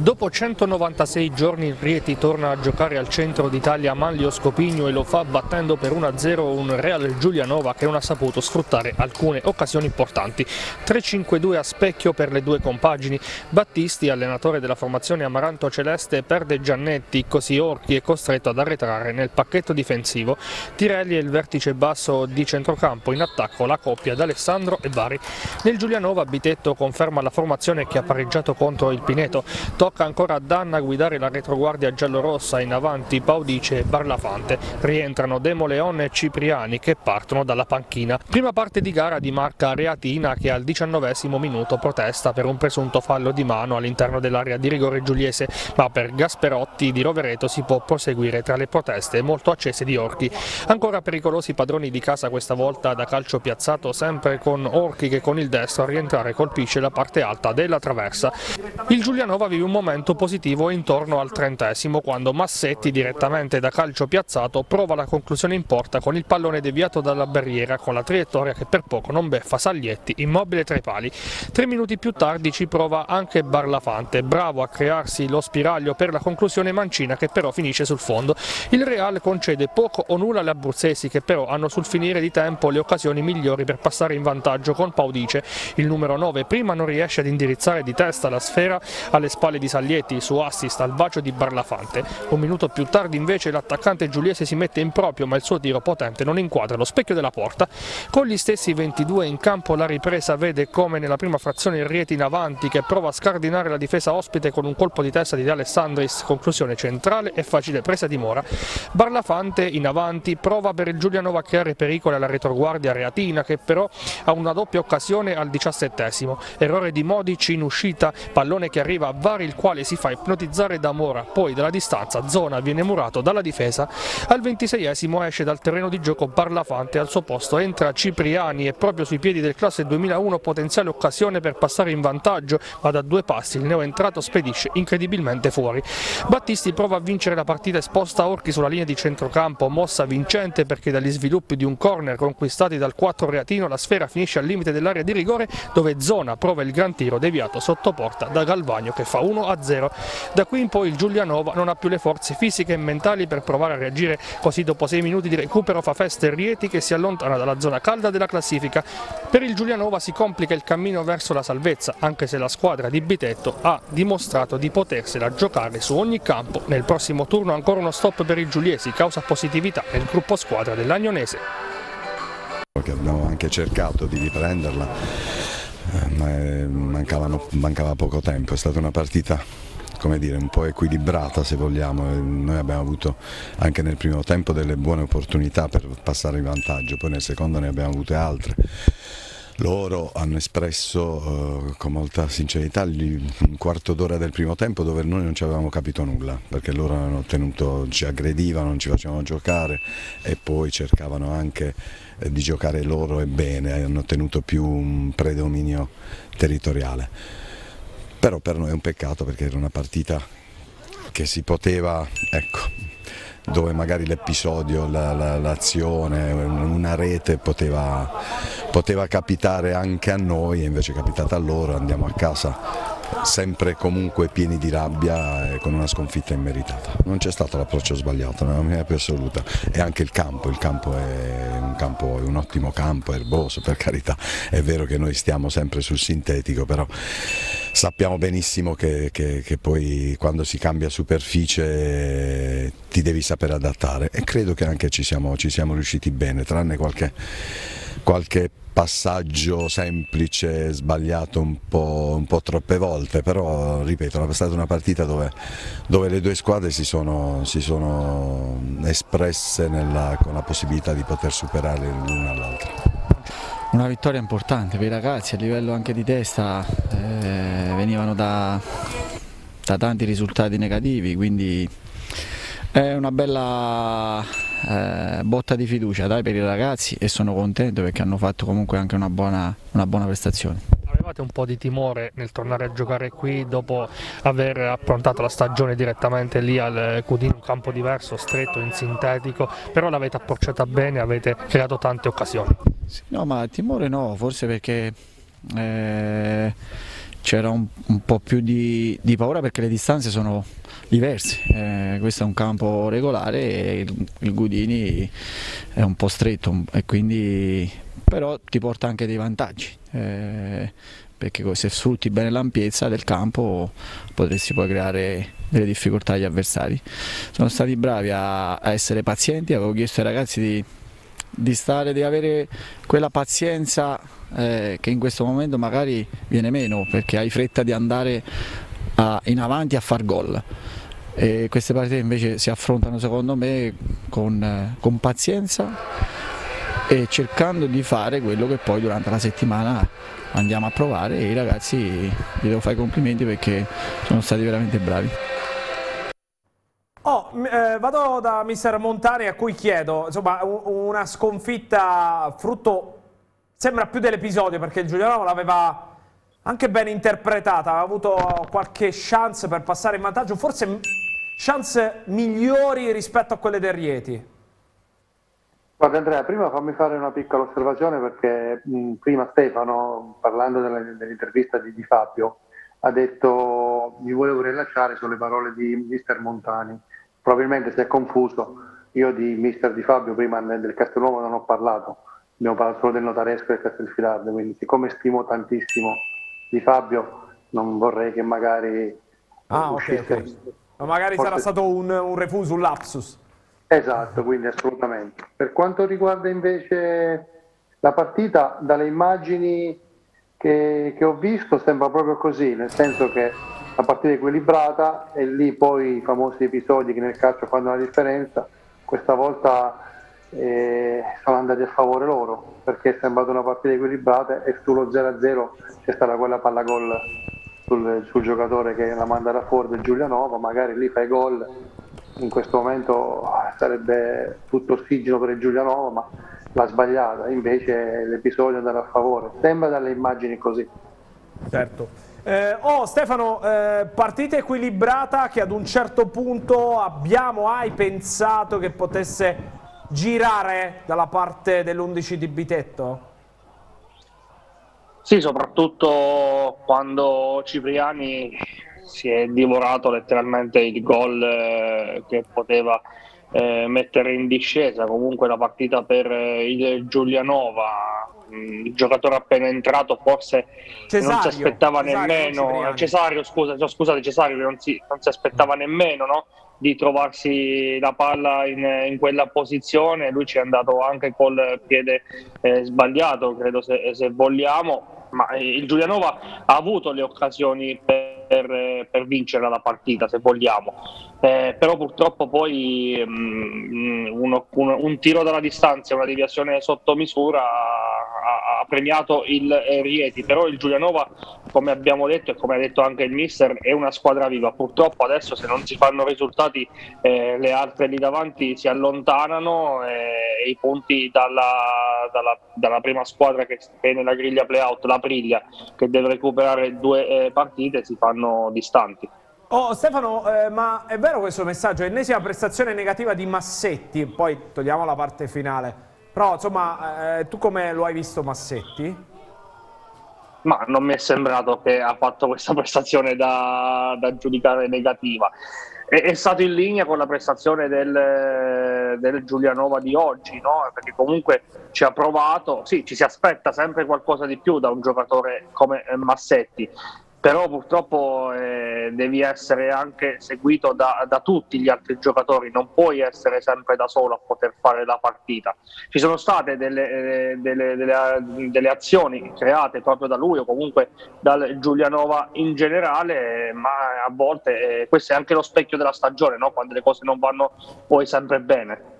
Dopo 196 giorni Rieti torna a giocare al centro d'Italia Manlio Scopigno e lo fa battendo per 1-0 un Real Giulianova che non ha saputo sfruttare alcune occasioni importanti. 3-5-2 a specchio per le due compagini. Battisti, allenatore della formazione Amaranto Celeste, perde Giannetti, così Orchi è costretto ad arretrare nel pacchetto difensivo. Tirelli è il vertice basso di centrocampo, in attacco la coppia d'Alessandro e Bari. Nel Giulianova Bitetto conferma la formazione che ha pareggiato contro il Pineto. Tocca ancora a Danna guidare la retroguardia giallorossa in avanti Paudice e Barlafante. Rientrano Demo Leone e Cipriani che partono dalla panchina. Prima parte di gara di marca Reatina che al diciannovesimo minuto protesta per un presunto fallo di mano all'interno dell'area di rigore giuliese, ma per Gasperotti di Rovereto si può proseguire tra le proteste molto accese di Orchi. Ancora pericolosi padroni di casa questa volta da calcio piazzato sempre con Orchi che con il destro a rientrare colpisce la parte alta della traversa. Il Giulianova vive un momento positivo intorno al trentesimo quando Massetti direttamente da calcio piazzato prova la conclusione in porta con il pallone deviato dalla barriera con la traiettoria che per poco non beffa Saglietti immobile tra i pali. Tre minuti più tardi ci prova anche Barlafante, bravo a crearsi lo spiraglio per la conclusione mancina che però finisce sul fondo. Il Real concede poco o nulla alle abruzzesi che però hanno sul finire di tempo le occasioni migliori per passare in vantaggio con Paudice. Il numero 9 prima non riesce ad indirizzare di testa la sfera alle spalle di Saglietti su assist al bacio di Barlafante. Un minuto più tardi invece l'attaccante giuliese si mette in proprio ma il suo tiro potente non inquadra lo specchio della porta. Con gli stessi 22 in campo la ripresa vede come nella prima frazione il Rieti in avanti che prova a scardinare la difesa ospite con un colpo di testa di De Alessandris, conclusione centrale e facile presa di Mora. Barlafante in avanti prova per il Giulianova a creare pericoli alla retroguardia reatina che però ha una doppia occasione al diciassettesimo. Errore di Modici in uscita, pallone che arriva a Vari il quale si fa ipnotizzare da Mora, poi dalla distanza Zona viene murato dalla difesa. Al ventiseiesimo esce dal terreno di gioco Barlafante, al suo posto entra Cipriani e proprio sui piedi del classe 2001 potenziale occasione per passare in vantaggio, ma da due passi il neoentrato spedisce incredibilmente fuori. Battisti prova a vincere la partita esposta a Orchi sulla linea di centrocampo, mossa vincente perché dagli sviluppi di un corner conquistati dal 4 reatino la sfera finisce al limite dell'area di rigore dove Zona prova il gran tiro deviato sotto porta da Galvagno che fa 1-0. Da qui in poi il Giulianova non ha più le forze fisiche e mentali per provare a reagire, così dopo 6 minuti di recupero fa festa e Rieti che si allontana dalla zona calda della classifica. Per il Giulianova si complica il cammino verso la salvezza, anche se la squadra di Bitetto ha dimostrato di potersela giocare su ogni campo. Nel prossimo turno ancora uno stop per i giuliesi, causa positività nel gruppo squadra dell'Agnonese. Abbiamo anche cercato di riprenderla, mancava poco tempo, è stata una partita come dire, un po' equilibrata se vogliamo, noi abbiamo avuto anche nel primo tempo delle buone opportunità per passare in vantaggio, poi nel secondo ne abbiamo avute altre. Loro hanno espresso eh, con molta sincerità un quarto d'ora del primo tempo dove noi non ci avevamo capito nulla, perché loro hanno tenuto, ci aggredivano, non ci facevano giocare e poi cercavano anche di giocare loro e bene, hanno tenuto più un predominio territoriale. Però per noi è un peccato perché era una partita che si poteva, ecco, dove magari l'episodio, l'azione, una rete poteva, poteva capitare anche a noi e invece è capitata a loro, andiamo a casa sempre comunque pieni di rabbia e con una sconfitta immeritata. Non c'è stato l'approccio sbagliato, nella mia più assoluta. E anche il campo, il campo è un, campo, è un ottimo campo, erboso per carità. È vero che noi stiamo sempre sul sintetico, però sappiamo benissimo che, che, che poi quando si cambia superficie ti devi saper adattare e credo che anche ci siamo, ci siamo riusciti bene, tranne qualche, qualche passaggio semplice, sbagliato un po', un po', troppe volte, però ripeto, è stata una partita dove, dove le due squadre si sono, si sono espresse nella, con la possibilità di poter superare l'una all'altra. Una vittoria importante per i ragazzi a livello anche di testa, eh, venivano da, da tanti risultati negativi, quindi è una bella eh, botta di fiducia dai, per i ragazzi e sono contento perché hanno fatto comunque anche una buona, una buona prestazione. Avevate un po' di timore nel tornare a giocare qui dopo aver approntato la stagione direttamente lì al Cudino, un campo diverso, stretto, in sintetico, però l'avete approcciata bene, avete creato tante occasioni. Sì, no, ma timore no, forse perché... Eh c'era un, un, po' più di, di, paura perché le distanze sono diverse, eh, questo è un campo regolare e il, il Gudini è un po' stretto e quindi però ti porta anche dei vantaggi. Eh, perché se sfrutti bene l'ampiezza del campo potresti poi creare delle difficoltà agli avversari. Sono stati bravi a, a essere pazienti, avevo chiesto ai ragazzi di, di, stare, di avere quella pazienza eh, che in questo momento magari viene meno perché hai fretta di andare a, in avanti a far gol. E queste partite invece si affrontano secondo me con, eh, con pazienza e cercando di fare quello che poi durante la settimana andiamo a provare e i ragazzi gli devo fare i complimenti perché sono stati veramente bravi. Oh, eh, vado da mister Montani a cui chiedo, insomma, una sconfitta frutto, sembra più dell'episodio perché il Giuliano l'aveva anche ben interpretata, aveva avuto qualche chance per passare in vantaggio, forse chance migliori rispetto a quelle del Rieti. Guarda Andrea, prima fammi fare una piccola osservazione perché mh, prima Stefano, parlando dell'intervista di, di, Fabio, ha detto mi volevo rilasciare sulle parole di mister Montani. Probabilmente si è confuso. Io di mister di Fabio prima del Castelnuovo non ho parlato, abbiamo parlato solo del Notaresco e del Castelfidardo, quindi siccome stimo tantissimo di Fabio non vorrei che magari... Ah, ok, ok. Ma magari Forse... sarà stato un, un refuso, un lapsus. Esatto, quindi assolutamente. Per quanto riguarda invece la partita, dalle immagini che, che, ho visto sembra proprio così, nel senso che la partita equilibrata e lì poi i famosi episodi che nel calcio fanno la differenza, questa volta eh, sono andati a favore loro, perché è sembrata una partita equilibrata e sullo 0-0 c'è stata quella palla gol sul, sul giocatore che la manda da fuori Giulianova, magari lì fai gol in questo momento ah, sarebbe tutto ossigeno per il Giulianova, ma l'ha sbagliata, invece l'episodio è andato a favore. Sembra dalle immagini così. Certo. Eh, oh Stefano, eh, partita equilibrata che ad un certo punto abbiamo, hai pensato che potesse girare dalla parte dell'11 di Bitetto? Sì, soprattutto quando Cipriani si è divorato letteralmente il gol eh, che poteva eh, mettere in discesa comunque la partita per eh, il Giulianova mm, il giocatore appena entrato forse Cesario, non si aspettava Cesario, nemmeno Cesario scusa, scusate Cesario non si, non si aspettava nemmeno no? di trovarsi la palla in, in, quella posizione. Lui ci è andato anche col piede eh, sbagliato credo se, se vogliamo ma il Giulianova ha avuto le occasioni per, per vincere la partita se vogliamo. Eh, però purtroppo poi um, uno, un, un, tiro dalla distanza una deviazione sotto misura ha, premiato il Rieti però il Giulianova come abbiamo detto e come ha detto anche il mister è una squadra viva purtroppo adesso se non si fanno risultati eh, le altre lì davanti si allontanano eh, e i punti dalla, dalla, dalla prima squadra che è nella griglia playout la Priglia che deve recuperare due eh, partite si fanno distanti. Oh Stefano, eh, ma è vero questo messaggio? Ennesima prestazione negativa di Massetti, poi togliamo la parte finale, però insomma eh, tu come lo hai visto Massetti? Ma non mi è sembrato che ha fatto questa <laughs> prestazione da, da giudicare negativa. È, è, stato in linea con la prestazione del, del Giulianova di oggi, no? perché comunque ci ha provato, sì, ci si aspetta sempre qualcosa di più da un giocatore come Massetti, però purtroppo eh, devi essere anche seguito da, da, tutti gli altri giocatori, non puoi essere sempre da solo a poter fare la partita. Ci sono state delle, eh, delle, delle, delle azioni create proprio da lui o comunque dal Giulianova in generale, ma a volte eh, questo è anche lo specchio della stagione, no? quando le cose non vanno poi sempre bene.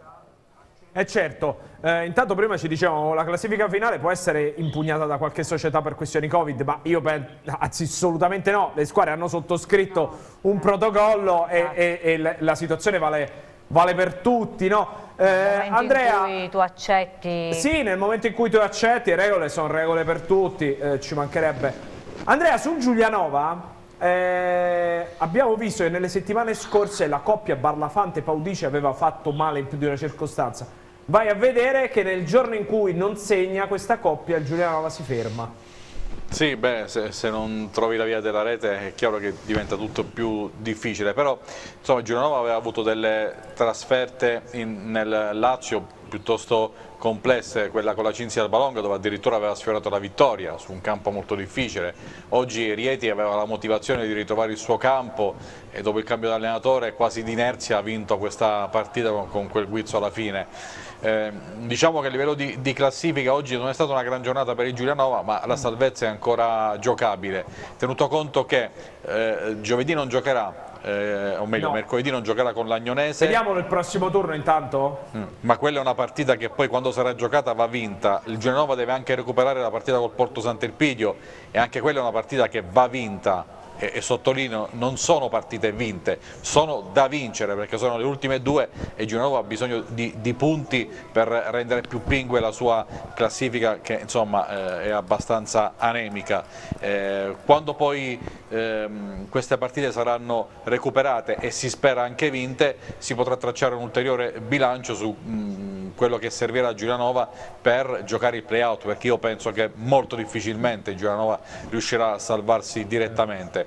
Eh certo, eh, intanto prima ci dicevamo la classifica finale può essere impugnata da qualche società per questioni Covid, ma io penso, assolutamente no, le squadre hanno sottoscritto un protocollo e, e, e la situazione vale, vale, per tutti, no? Eh, Andrea, in cui tu accetti... Sì, nel momento in cui tu accetti, le regole sono regole per tutti, eh, ci mancherebbe. Andrea, su Giulianova... Eh, abbiamo visto che nelle settimane scorse la coppia Barlafante-Paudice aveva fatto male in più di una circostanza vai a vedere che nel giorno in cui non segna questa coppia il Giulianova si ferma. Sì, beh, se, se, non trovi la via della rete è chiaro che diventa tutto più difficile, però insomma Giulianova aveva avuto delle trasferte in, nel Lazio piuttosto complesse, quella con la Cinzia al Balonga dove addirittura aveva sfiorato la vittoria su un campo molto difficile. Oggi Rieti aveva la motivazione di ritrovare il suo campo e dopo il cambio di allenatore quasi di inerzia ha vinto questa partita con, con quel guizzo alla fine. Eh, diciamo che a livello di, di, classifica oggi non è stata una gran giornata per il Giulianova ma la salvezza è ancora giocabile, tenuto conto che eh, giovedì non giocherà eh, o meglio no. mercoledì non giocherà con l'Agnonese. Vediamolo il prossimo turno intanto? Mm. Ma quella è una partita che poi quando sarà giocata va vinta, il Genova deve anche recuperare la partita col Porto Sant'Elpidio e anche quella è una partita che va vinta e, e sottolineo non sono partite vinte, sono da vincere perché sono le ultime due e Giunova ha bisogno di, di punti per rendere più pingue la sua classifica che insomma eh, è abbastanza anemica. Eh, quando poi ehm, queste partite saranno recuperate e si spera anche vinte si potrà tracciare un ulteriore bilancio su mh, quello che servirà a Giulianova per giocare il play-out perché io penso che molto difficilmente Giulianova riuscirà a salvarsi direttamente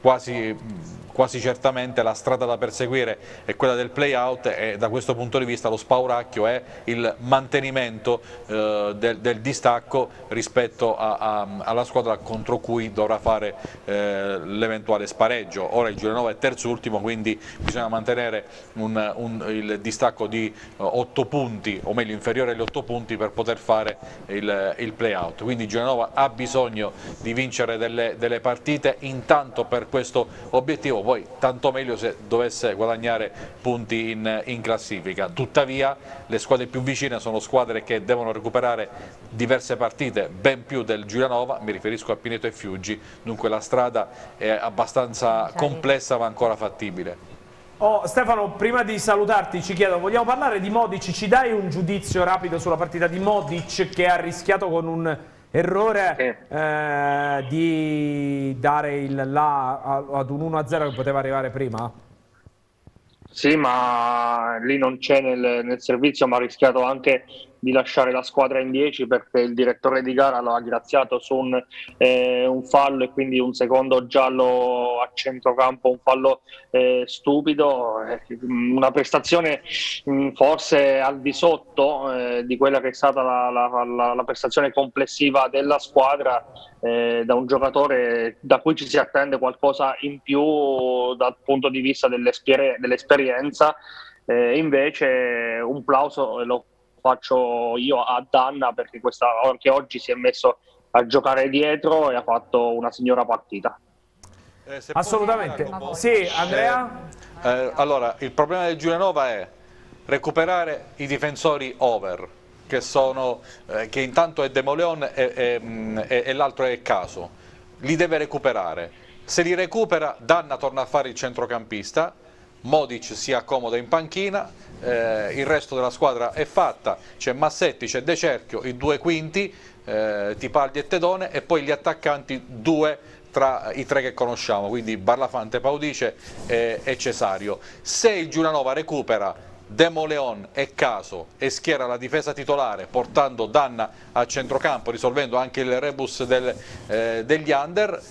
quasi, quasi, certamente la strada da perseguire è quella del play out e da questo punto di vista lo spauracchio è il mantenimento eh, del, del, distacco rispetto a, a, alla squadra contro cui dovrà fare eh, l'eventuale spareggio. Ora il Giulianova è terzo ultimo quindi bisogna mantenere un, un, il distacco di 8 punti o meglio inferiore agli 8 punti per poter fare il, il play out. Quindi Giulianova ha bisogno di vincere delle, delle partite intanto fatto per questo obiettivo, poi tanto meglio se dovesse guadagnare punti in, in classifica. Tuttavia le squadre più vicine sono squadre che devono recuperare diverse partite, ben più del Giulianova, mi riferisco a Pineto e Fiuggi, dunque la strada è abbastanza complessa ma ancora fattibile. Oh, Stefano, prima di salutarti ci chiedo, vogliamo parlare di Modic, ci dai un giudizio rapido sulla partita di Modic che ha rischiato con un errore sì. eh, di dare il là ad un 1-0 che poteva arrivare prima? Sì, ma lì non c'è nel, nel, servizio, ma ha rischiato anche di lasciare la squadra in 10 perché il direttore di gara lo ha graziato su un, eh, un fallo e quindi un secondo giallo a centrocampo, un fallo eh, stupido, eh, una prestazione mh, mm, forse al di sotto eh, di quella che è stata la, la, la, la prestazione complessiva della squadra eh, da un giocatore da cui ci si attende qualcosa in più dal punto di vista dell'esperienza. Eh, invece un plauso lo faccio io a Danna perché questa, anche oggi si è messo a giocare dietro e ha fatto una signora partita. Eh, Assolutamente. Sì, Andrea? Eh, eh, allora, il problema del Giulianova è recuperare i difensori over, che, sono, eh, che intanto è Demoleon e, e, mm, e, e l'altro è Caso. Li deve recuperare. Se li recupera, Danna torna a fare il centrocampista, Modic si accomoda in panchina, eh, il resto della squadra è fatta, c'è Massetti, c'è De Cerchio, i due quinti, eh, Tipaldi e Tedone e poi gli attaccanti due tra i tre che conosciamo, quindi Barlafante, Paudice e, e Cesario. Se il Giulianova recupera Demoleon e Caso e schiera la difesa titolare portando Danna a centrocampo risolvendo anche il rebus del, eh, degli under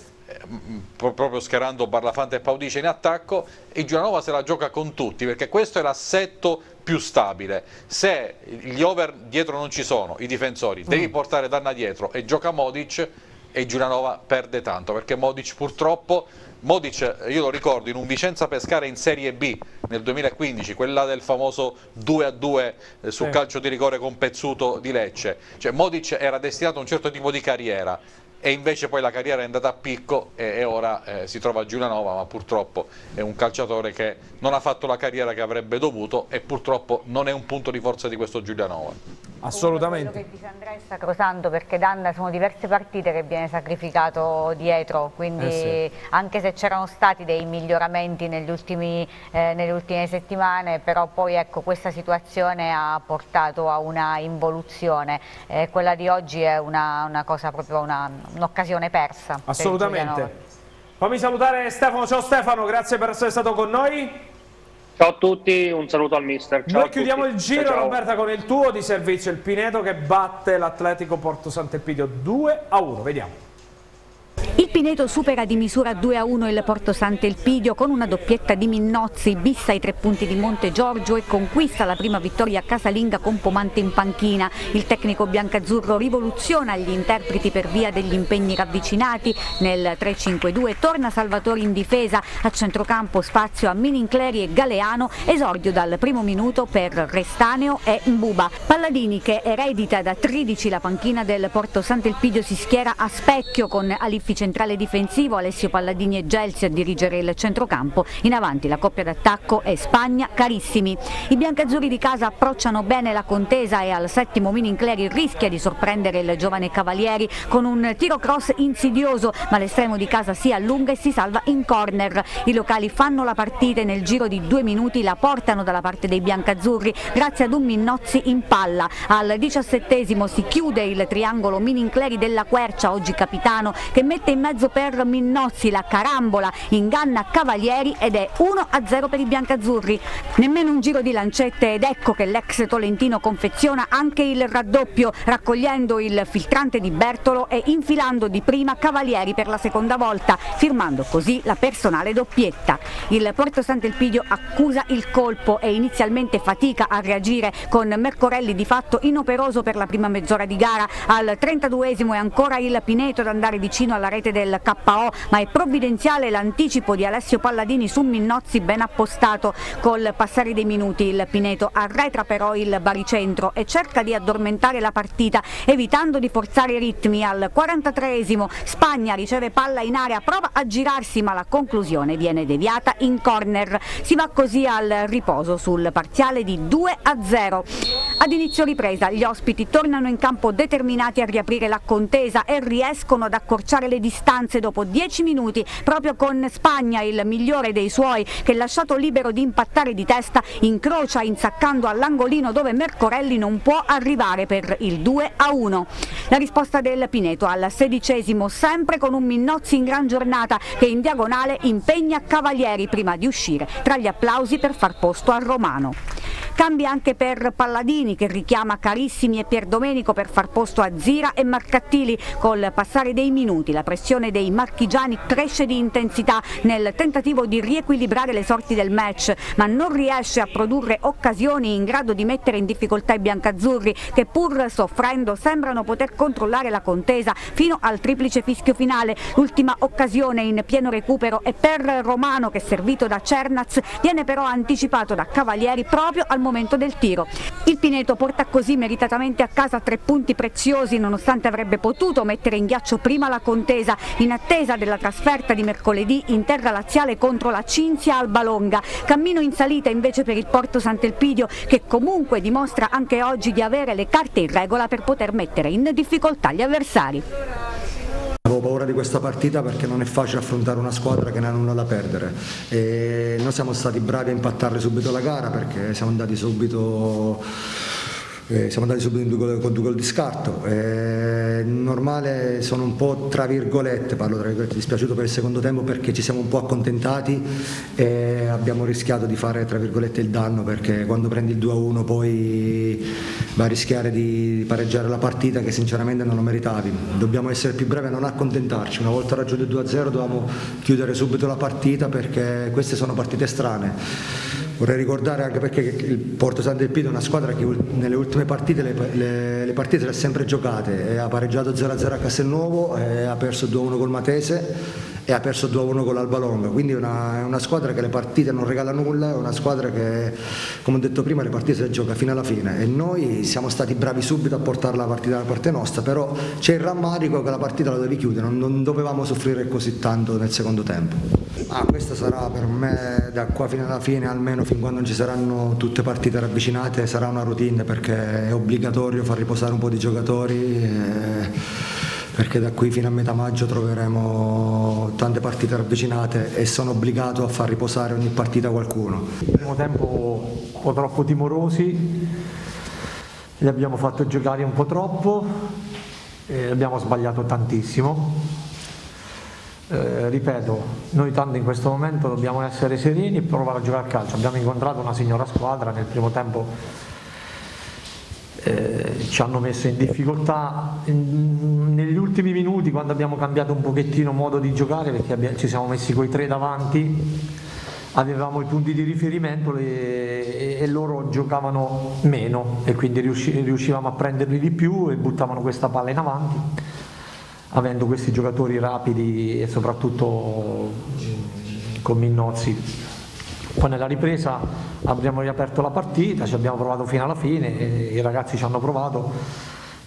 proprio schierando Barlafante e Paudice in attacco e Giulianova se la gioca con tutti perché questo è l'assetto più stabile. Se gli over dietro non ci sono i difensori devi mm. portare Danna dietro e gioca Modic e Giulianova perde tanto perché Modic purtroppo Modic, io lo ricordo, in un Vicenza Pescara in Serie B nel 2015, quella del famoso 2 a 2 eh, sul calcio di rigore con Pezzuto di Lecce, cioè Modic era destinato a un certo tipo di carriera, e invece poi la carriera è andata a picco e, e ora eh, si trova a Giulianova ma purtroppo è un calciatore che non ha fatto la carriera che avrebbe dovuto e purtroppo non è un punto di forza di questo Giulianova. Assolutamente. Quello che dice Andrea è sacrosanto perché Danna sono diverse partite che viene sacrificato dietro, quindi eh sì. anche se c'erano stati dei miglioramenti negli ultimi, eh, nelle ultime settimane, però poi ecco, questa situazione ha portato a una involuzione. Eh, quella di oggi è una, una cosa proprio un'occasione persa. Assolutamente. Fammi salutare Stefano, ciao Stefano, grazie per essere stato con noi. Ciao a tutti, un saluto al mister. Ciao Noi chiudiamo il giro, ciao, Roberta, con il tuo di servizio, il Pineto che batte l'Atletico Porto Sant'Elpidio 2 a 1. Vediamo. Il Pineto supera di misura 2 a 1 il Porto Sant'Elpidio con una doppietta di Minnozzi, bissa i tre punti di Monte Giorgio e conquista la prima vittoria casalinga con Pomante in panchina. Il tecnico biancazzurro rivoluziona gli interpreti per via degli impegni ravvicinati. Nel 3-5-2 torna Salvatori in difesa, a centrocampo spazio a Minincleri e Galeano, esordio dal primo minuto per Restaneo e Mbuba. Palladini che eredita da 13 la panchina del Porto Sant'Elpidio si schiera a specchio con Aliffi centrale difensivo Alessio Palladini e Gelsi a dirigere il centrocampo, in avanti la coppia d'attacco è Spagna Carissimi. I biancazzurri di casa approcciano bene la contesa e al settimo Minincleri rischia di sorprendere il giovane Cavalieri con un tiro cross insidioso, ma l'estremo di casa si allunga e si salva in corner. I locali fanno la partita e nel giro di due minuti la portano dalla parte dei biancazzurri grazie ad un Minnozzi in palla. Al diciassettesimo si chiude il triangolo Minincleri della Quercia, oggi capitano, che mette in in mezzo per Minnozzi, la carambola inganna Cavalieri ed è 1-0 per i biancazzurri. Nemmeno un giro di lancette ed ecco che l'ex Tolentino confeziona anche il raddoppio raccogliendo il filtrante di Bertolo e infilando di prima Cavalieri per la seconda volta, firmando così la personale doppietta. Il Porto Sant'Elpidio accusa il colpo e inizialmente fatica a reagire con Mercorelli di fatto inoperoso per la prima mezz'ora di gara. Al 32esimo è ancora il Pineto ad andare vicino alla rete rete del KO, ma è provvidenziale l'anticipo di Alessio Palladini su Minnozzi ben appostato col passare dei minuti. Il Pineto arretra però il baricentro e cerca di addormentare la partita evitando di forzare i ritmi. Al 43esimo Spagna riceve palla in area, prova a girarsi ma la conclusione viene deviata in corner. Si va così al riposo sul parziale di 2 a 0. Ad inizio ripresa gli ospiti tornano in campo determinati a riaprire la contesa e riescono ad accorciare le distanze distanze dopo 10 minuti proprio con Spagna il migliore dei suoi che lasciato libero di impattare di testa incrocia insaccando all'angolino dove Mercorelli non può arrivare per il 2 a 1. La risposta del Pineto al sedicesimo sempre con un Minnozzi in gran giornata che in diagonale impegna Cavalieri prima di uscire tra gli applausi per far posto al Romano. Cambia anche per Palladini che richiama Carissimi e Pierdomenico per far posto a Zira e Marcattili col passare dei minuti. La pressione dei marchigiani cresce di intensità nel tentativo di riequilibrare le sorti del match, ma non riesce a produrre occasioni in grado di mettere in difficoltà i biancazzurri che pur soffrendo sembrano poter controllare la contesa fino al triplice fischio finale. L'ultima occasione in pieno recupero è per Romano che servito da Cernaz viene però anticipato da Cavalieri proprio al momento del tiro. Il Pineto porta così meritatamente a casa tre punti preziosi nonostante avrebbe potuto mettere in ghiaccio prima la contesa in attesa della trasferta di mercoledì in terra laziale contro la Cinzia Albalonga. Cammino in salita invece per il Porto Sant'Elpidio che comunque dimostra anche oggi di avere le carte in regola per poter mettere in difficoltà gli avversari. Avevo paura di questa partita perché non è facile affrontare una squadra che non ha nulla da perdere. E noi siamo stati bravi a impattarle subito la gara perché siamo andati subito eh, siamo andati subito due, con due gol di scarto. Eh, normale sono un po' tra virgolette, parlo tra virgolette, dispiaciuto per il secondo tempo perché ci siamo un po' accontentati e abbiamo rischiato di fare tra virgolette il danno perché quando prendi il 2-1 poi vai a rischiare di pareggiare la partita che sinceramente non lo meritavi. Dobbiamo essere più bravi a non accontentarci. Una volta raggiunto il 2-0 dovevamo chiudere subito la partita perché queste sono partite strane Vorrei ricordare anche perché il Porto San Del Pito è una squadra che nelle ultime partite le, le, le partite le ha sempre giocate, ha pareggiato 0-0 a Castelnuovo, ha perso 2-1 col Matese e ha perso 2-1 con l'Alba Longa, quindi è una, una, squadra che le partite non regala nulla, è una squadra che, come ho detto prima, le partite si gioca fino alla fine e noi siamo stati bravi subito a portare la partita da parte nostra, però c'è il rammarico che la partita la devi chiudere, non, non dovevamo soffrire così tanto nel secondo tempo. Ah, questa sarà per me da qua fino alla fine, almeno fin quando non ci saranno tutte partite ravvicinate, sarà una routine perché è obbligatorio far riposare un po' di giocatori. E perché da qui fino a metà maggio troveremo tante partite ravvicinate e sono obbligato a far riposare ogni partita qualcuno. Il primo tempo un po' troppo timorosi, li abbiamo fatto giocare un po' troppo, e abbiamo sbagliato tantissimo. Eh, ripeto, noi tanto in questo momento dobbiamo essere sereni e provare a giocare a calcio. Abbiamo incontrato una signora squadra nel primo tempo eh, ci hanno messo in difficoltà. negli ultimi minuti quando abbiamo cambiato un pochettino modo di giocare perché abbiamo, ci siamo messi quei tre davanti avevamo i punti di riferimento e, e loro giocavano meno e quindi riuscivamo a prenderli di più e buttavano questa palla in avanti avendo questi giocatori rapidi e soprattutto con Minnozzi poi nella ripresa abbiamo riaperto la partita, ci abbiamo provato fino alla fine, i ragazzi ci hanno provato,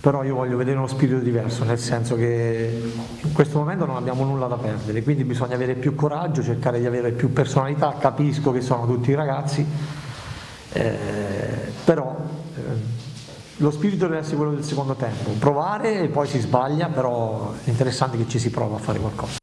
però io voglio vedere uno spirito diverso, nel senso che in questo momento non abbiamo nulla da perdere, quindi bisogna avere più coraggio, cercare di avere più personalità, capisco che sono tutti ragazzi, eh, però eh, lo spirito deve essere quello del secondo tempo, provare e poi si sbaglia, però è interessante che ci si prova a fare qualcosa.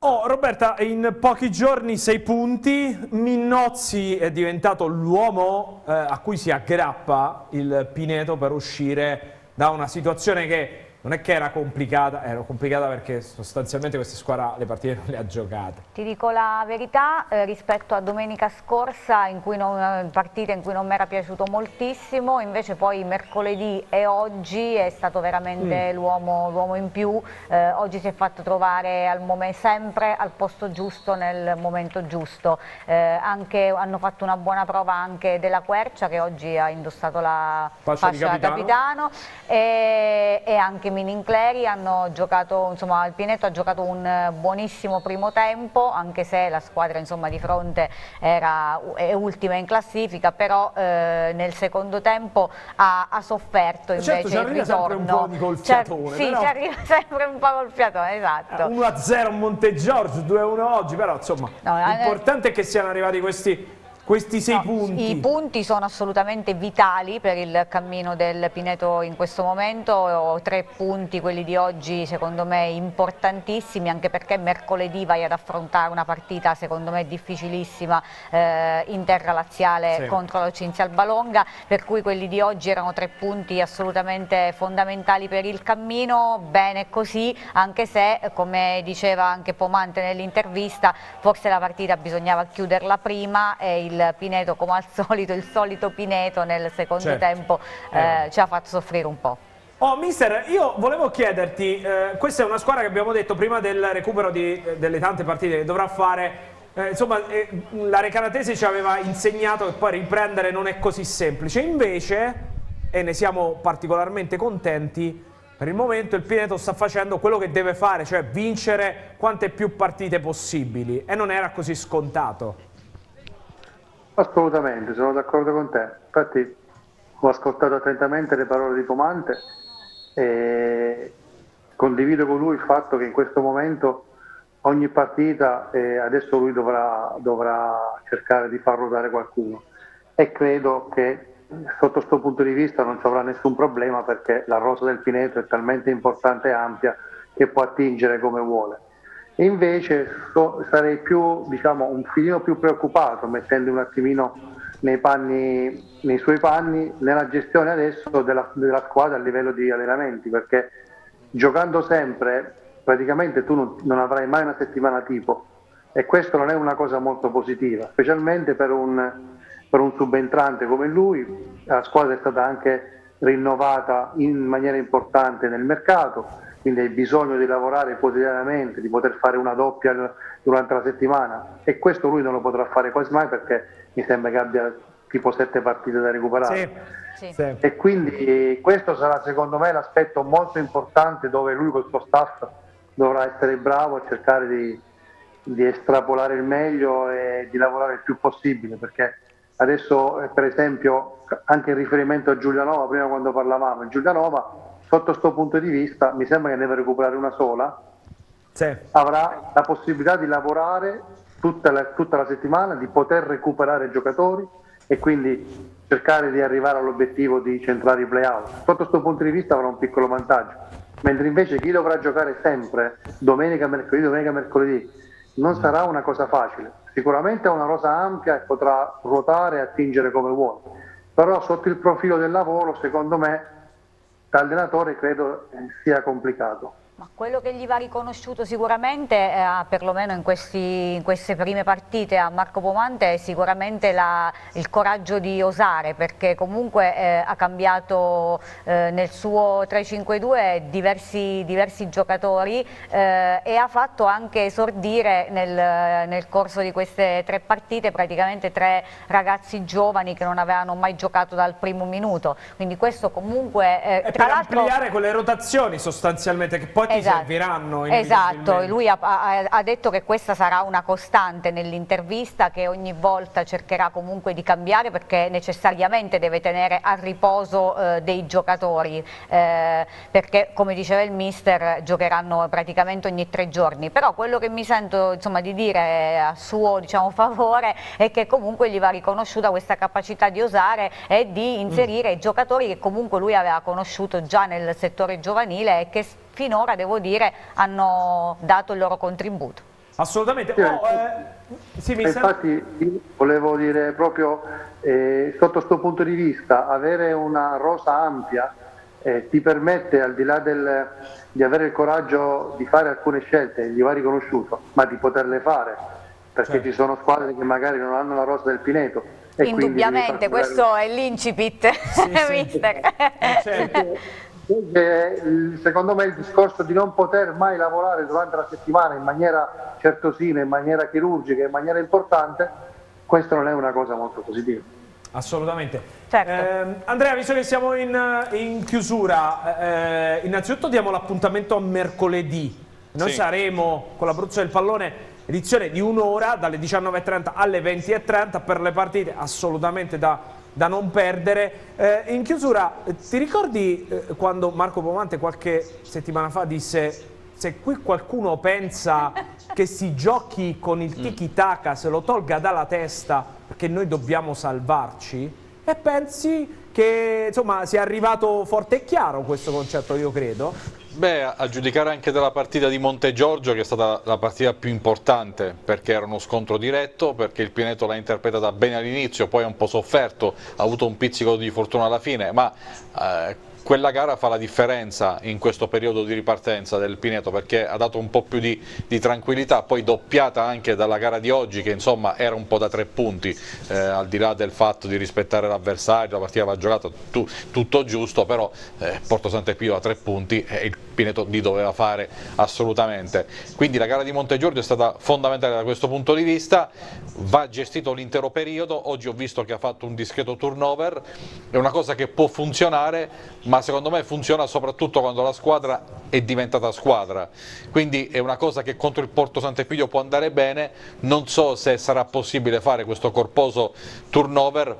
Oh, Roberta, in pochi giorni sei punti, Minnozzi è diventato l'uomo eh, a cui si aggrappa il Pineto per uscire da una situazione che non è che era complicata, era complicata perché sostanzialmente questa squadra le partite non le ha giocate. Ti dico la verità, eh, rispetto a domenica scorsa, in cui non, eh, partita in cui non mi era piaciuto moltissimo, invece poi mercoledì e oggi è stato veramente mm. l'uomo in più, eh, oggi si è fatto trovare al sempre al posto giusto nel momento giusto, eh, anche, hanno fatto una buona prova anche della Quercia che oggi ha indossato la fascia, fascia capitano, capitano e, e anche anche Minincleri hanno giocato, insomma il ha giocato un buonissimo primo tempo, anche se la squadra insomma, di fronte era, è ultima in classifica, però eh, nel secondo tempo ha, ha sofferto invece certo, ci arriva sempre un po' di col fiatone. Sì, però... ci arriva <laughs> sempre un po' col fiatone, esatto. 1-0 a Montegiorgio, 2-1 oggi, però insomma no, l'importante eh... è che siano arrivati questi questi sei no, punti. I punti sono assolutamente vitali per il cammino del Pineto in questo momento, tre punti, quelli di oggi secondo me importantissimi anche perché mercoledì vai ad affrontare una partita secondo me difficilissima eh, in terra laziale sì. contro la Cinzia Albalonga, per cui quelli di oggi erano tre punti assolutamente fondamentali per il cammino, bene così, anche se come diceva anche Pomante nell'intervista forse la partita bisognava chiuderla prima e il Pineto come al <laughs> solito, il solito Pineto nel secondo certo. tempo eh, eh. ci ha fatto soffrire un po'. Oh, mister, io volevo chiederti, eh, questa è una squadra che abbiamo detto prima del recupero di, delle tante partite che dovrà fare, eh, insomma, eh, la Recanatese ci aveva insegnato che poi riprendere non è così semplice, invece, e ne siamo particolarmente contenti, per il momento il Pineto sta facendo quello che deve fare, cioè vincere quante più partite possibili, e non era così scontato. Assolutamente, sono d'accordo con te. Infatti ho ascoltato attentamente le parole di Comante e condivido con lui il fatto che in questo momento ogni partita eh, adesso lui dovrà, dovrà, cercare di far ruotare qualcuno e credo che sotto questo punto di vista non ci avrà nessun problema perché la rosa del Pineto è talmente importante e ampia che può attingere come vuole invece so, sarei più, diciamo, un filino più preoccupato, mettendo un attimino nei, panni, nei suoi panni, nella gestione adesso della, della, squadra a livello di allenamenti, perché giocando sempre praticamente tu non, non avrai mai una settimana tipo. E questo non è una cosa molto positiva, specialmente per un, per un subentrante come lui, la squadra è stata anche rinnovata in maniera importante nel mercato quindi hai bisogno di lavorare quotidianamente, di poter fare una doppia durante la settimana e questo lui non lo potrà fare quasi mai perché mi sembra che abbia tipo sette partite da recuperare. Sì, sì. E quindi questo sarà secondo me l'aspetto molto importante dove lui col suo staff dovrà essere bravo a cercare di, di estrapolare il meglio e di lavorare il più possibile perché adesso per esempio anche in riferimento a Giulianova, prima quando parlavamo, Giulianova sotto questo punto di vista mi sembra che ne deve recuperare una sola, sì. avrà la possibilità di lavorare tutta la, tutta la settimana, di poter recuperare giocatori e quindi cercare di arrivare all'obiettivo di centrare i playout. Sotto questo punto di vista avrà un piccolo vantaggio, mentre invece chi dovrà giocare sempre domenica, mercoledì, domenica, mercoledì non sarà una cosa facile. Sicuramente ha una rosa ampia e potrà ruotare e attingere come vuole, però sotto il profilo del lavoro secondo me da credo sia complicato. Ma quello che gli va riconosciuto sicuramente, eh, perlomeno in, questi, in, queste prime partite a Marco Pomante, è sicuramente la, il coraggio di osare, perché comunque eh, ha cambiato eh, nel suo 3-5-2 diversi, diversi, giocatori eh, e ha fatto anche esordire nel, nel, corso di queste tre partite praticamente tre ragazzi giovani che non avevano mai giocato dal primo minuto. Quindi questo comunque... Eh, tra per ampliare quelle rotazioni sostanzialmente che poi ti esatto. serviranno. Esatto, lui ha, ha, ha, detto che questa sarà una costante nell'intervista che ogni volta cercherà comunque di cambiare perché necessariamente deve tenere a riposo eh, dei giocatori eh, perché come diceva il mister giocheranno praticamente ogni tre giorni, però quello che mi sento insomma, di dire a suo diciamo, favore è che comunque gli va riconosciuta questa capacità di osare e di inserire mm. i giocatori che comunque lui aveva conosciuto già nel settore giovanile e che finora devo dire hanno dato il loro contributo. Assolutamente. Sì, oh, eh, sì, infatti volevo dire proprio eh, sotto questo punto di vista avere una rosa ampia eh, ti permette al di là del, di avere il coraggio di fare alcune scelte, gli va riconosciuto, ma di poterle fare perché certo. ci sono squadre che magari non hanno la rosa del Pineto. Indubbiamente, questo è l'incipit, sì, <laughs> mister. Sì. Certo. <laughs> secondo me il discorso di non poter mai lavorare durante la settimana in maniera certosina, in maniera chirurgica, in maniera importante, questo non è una cosa molto positiva. Assolutamente. Certo. Eh, Andrea, visto che siamo in, in chiusura, eh, innanzitutto diamo l'appuntamento a mercoledì. Noi sì. saremo con l'Abruzzo del Pallone edizione di un'ora dalle 19.30 alle 20.30 per le partite assolutamente da da non perdere. Eh, in chiusura, ti ricordi eh, quando Marco Pomante qualche settimana fa disse se qui qualcuno pensa <laughs> che si giochi con il mm. tiki-taka, se lo tolga dalla testa perché noi dobbiamo salvarci e pensi che insomma sia arrivato forte e chiaro questo concetto, io credo. Beh, a giudicare anche dalla partita di Monte Giorgio, che è stata la partita più importante, perché era uno scontro diretto, perché il Pineto l'ha interpretata bene all'inizio, poi ha un po' sofferto, ha avuto un pizzico di fortuna alla fine, ma eh, quella gara fa la differenza in questo periodo di ripartenza del Pineto perché ha dato un po' più di, di tranquillità, poi doppiata anche dalla gara di oggi che insomma era un po' da tre punti, eh, al di là del fatto di rispettare l'avversario, la partita va giocata, tu, tutto giusto, però eh, Porto Sant'Epio a tre punti e il Pineto li doveva fare assolutamente. Quindi la gara di Montegiorgio è stata fondamentale da questo punto di vista, va gestito l'intero periodo, oggi ho visto che ha fatto un discreto turnover, è una cosa che può funzionare ma secondo me funziona soprattutto quando la squadra è diventata squadra, quindi è una cosa che contro il Porto Sant'Epidio può andare bene, non so se sarà possibile fare questo corposo turnover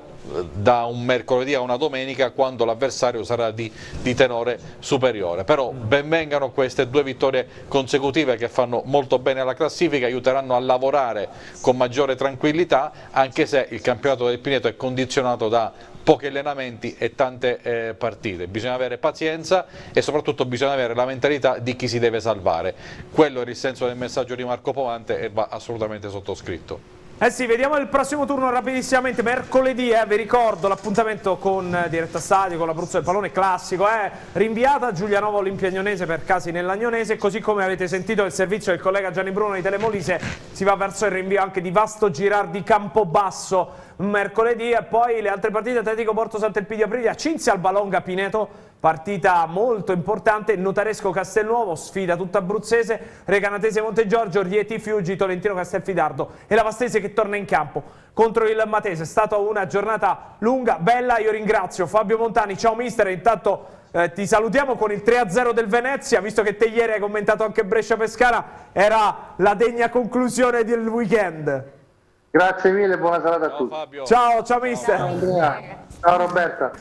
da un mercoledì a una domenica quando l'avversario sarà di, di, tenore superiore, però benvengano queste due vittorie consecutive che fanno molto bene alla classifica, aiuteranno a lavorare con maggiore tranquillità anche se il campionato del Pineto è condizionato da pochi allenamenti e tante eh, partite, bisogna avere pazienza e soprattutto bisogna avere la mentalità di chi si deve salvare, quello è il senso del messaggio di Marco Povante e va assolutamente sottoscritto. Eh sì, vediamo il prossimo turno rapidissimamente, mercoledì, eh, vi ricordo l'appuntamento con eh, Diretta Stadio, con l'Abruzzo del Pallone classico, eh, rinviata Giulianova Olimpiagnonese per casi nell'Agnonese, così come avete sentito il servizio del collega Gianni Bruno di Telemolise, si va verso il rinvio anche di Vasto Girardi Campobasso, mercoledì e poi le altre partite Atletico Porto Sant'Elpidio Aprilia, Cinzia Albalonga Pineto partita molto importante, Notaresco Castelnuovo, sfida tutta abruzzese, Recanatese Montegiorgio, Rieti Fiuggi, Tolentino Castelfidardo e la Vastese che torna in campo contro il Matese, è stata una giornata lunga, bella, io ringrazio Fabio Montani, ciao mister, intanto eh, ti salutiamo con il 3-0 del Venezia, visto che te ieri hai commentato anche Brescia-Pescara, era la degna conclusione del weekend. Grazie mille, buona serata a tutti. Fabio. Ciao, ciao mister. Ciao, Andrea. ciao Roberta.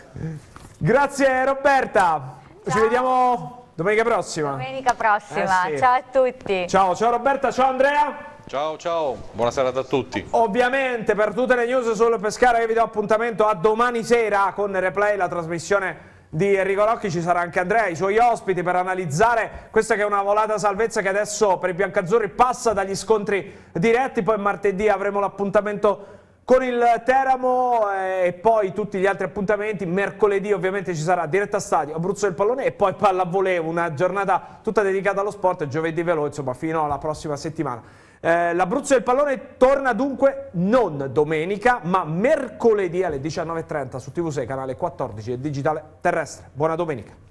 Grazie Roberta. Ciao. Ci vediamo domenica prossima. Domenica prossima. Eh sì. Ciao a tutti. Ciao, ciao Roberta, ciao Andrea. Ciao ciao, buona serata a tutti. Ovviamente per tutte le news sul Pescara io vi do appuntamento a domani sera con replay la trasmissione di Enrico Locchi ci sarà anche Andrea, i suoi ospiti per analizzare questa che è una volata salvezza che adesso per i biancazzurri passa dagli scontri diretti, poi martedì avremo l'appuntamento con il Teramo eh, e poi tutti gli altri appuntamenti. Mercoledì ovviamente ci sarà diretta stadio, Abruzzo del Pallone e poi pallavolo, una giornata tutta dedicata allo sport, giovedì velo, insomma fino alla prossima settimana. Eh, L'Abruzzo del Pallone torna dunque non domenica ma mercoledì alle 19.30 su TV6 canale 14 e digitale terrestre. Buona domenica.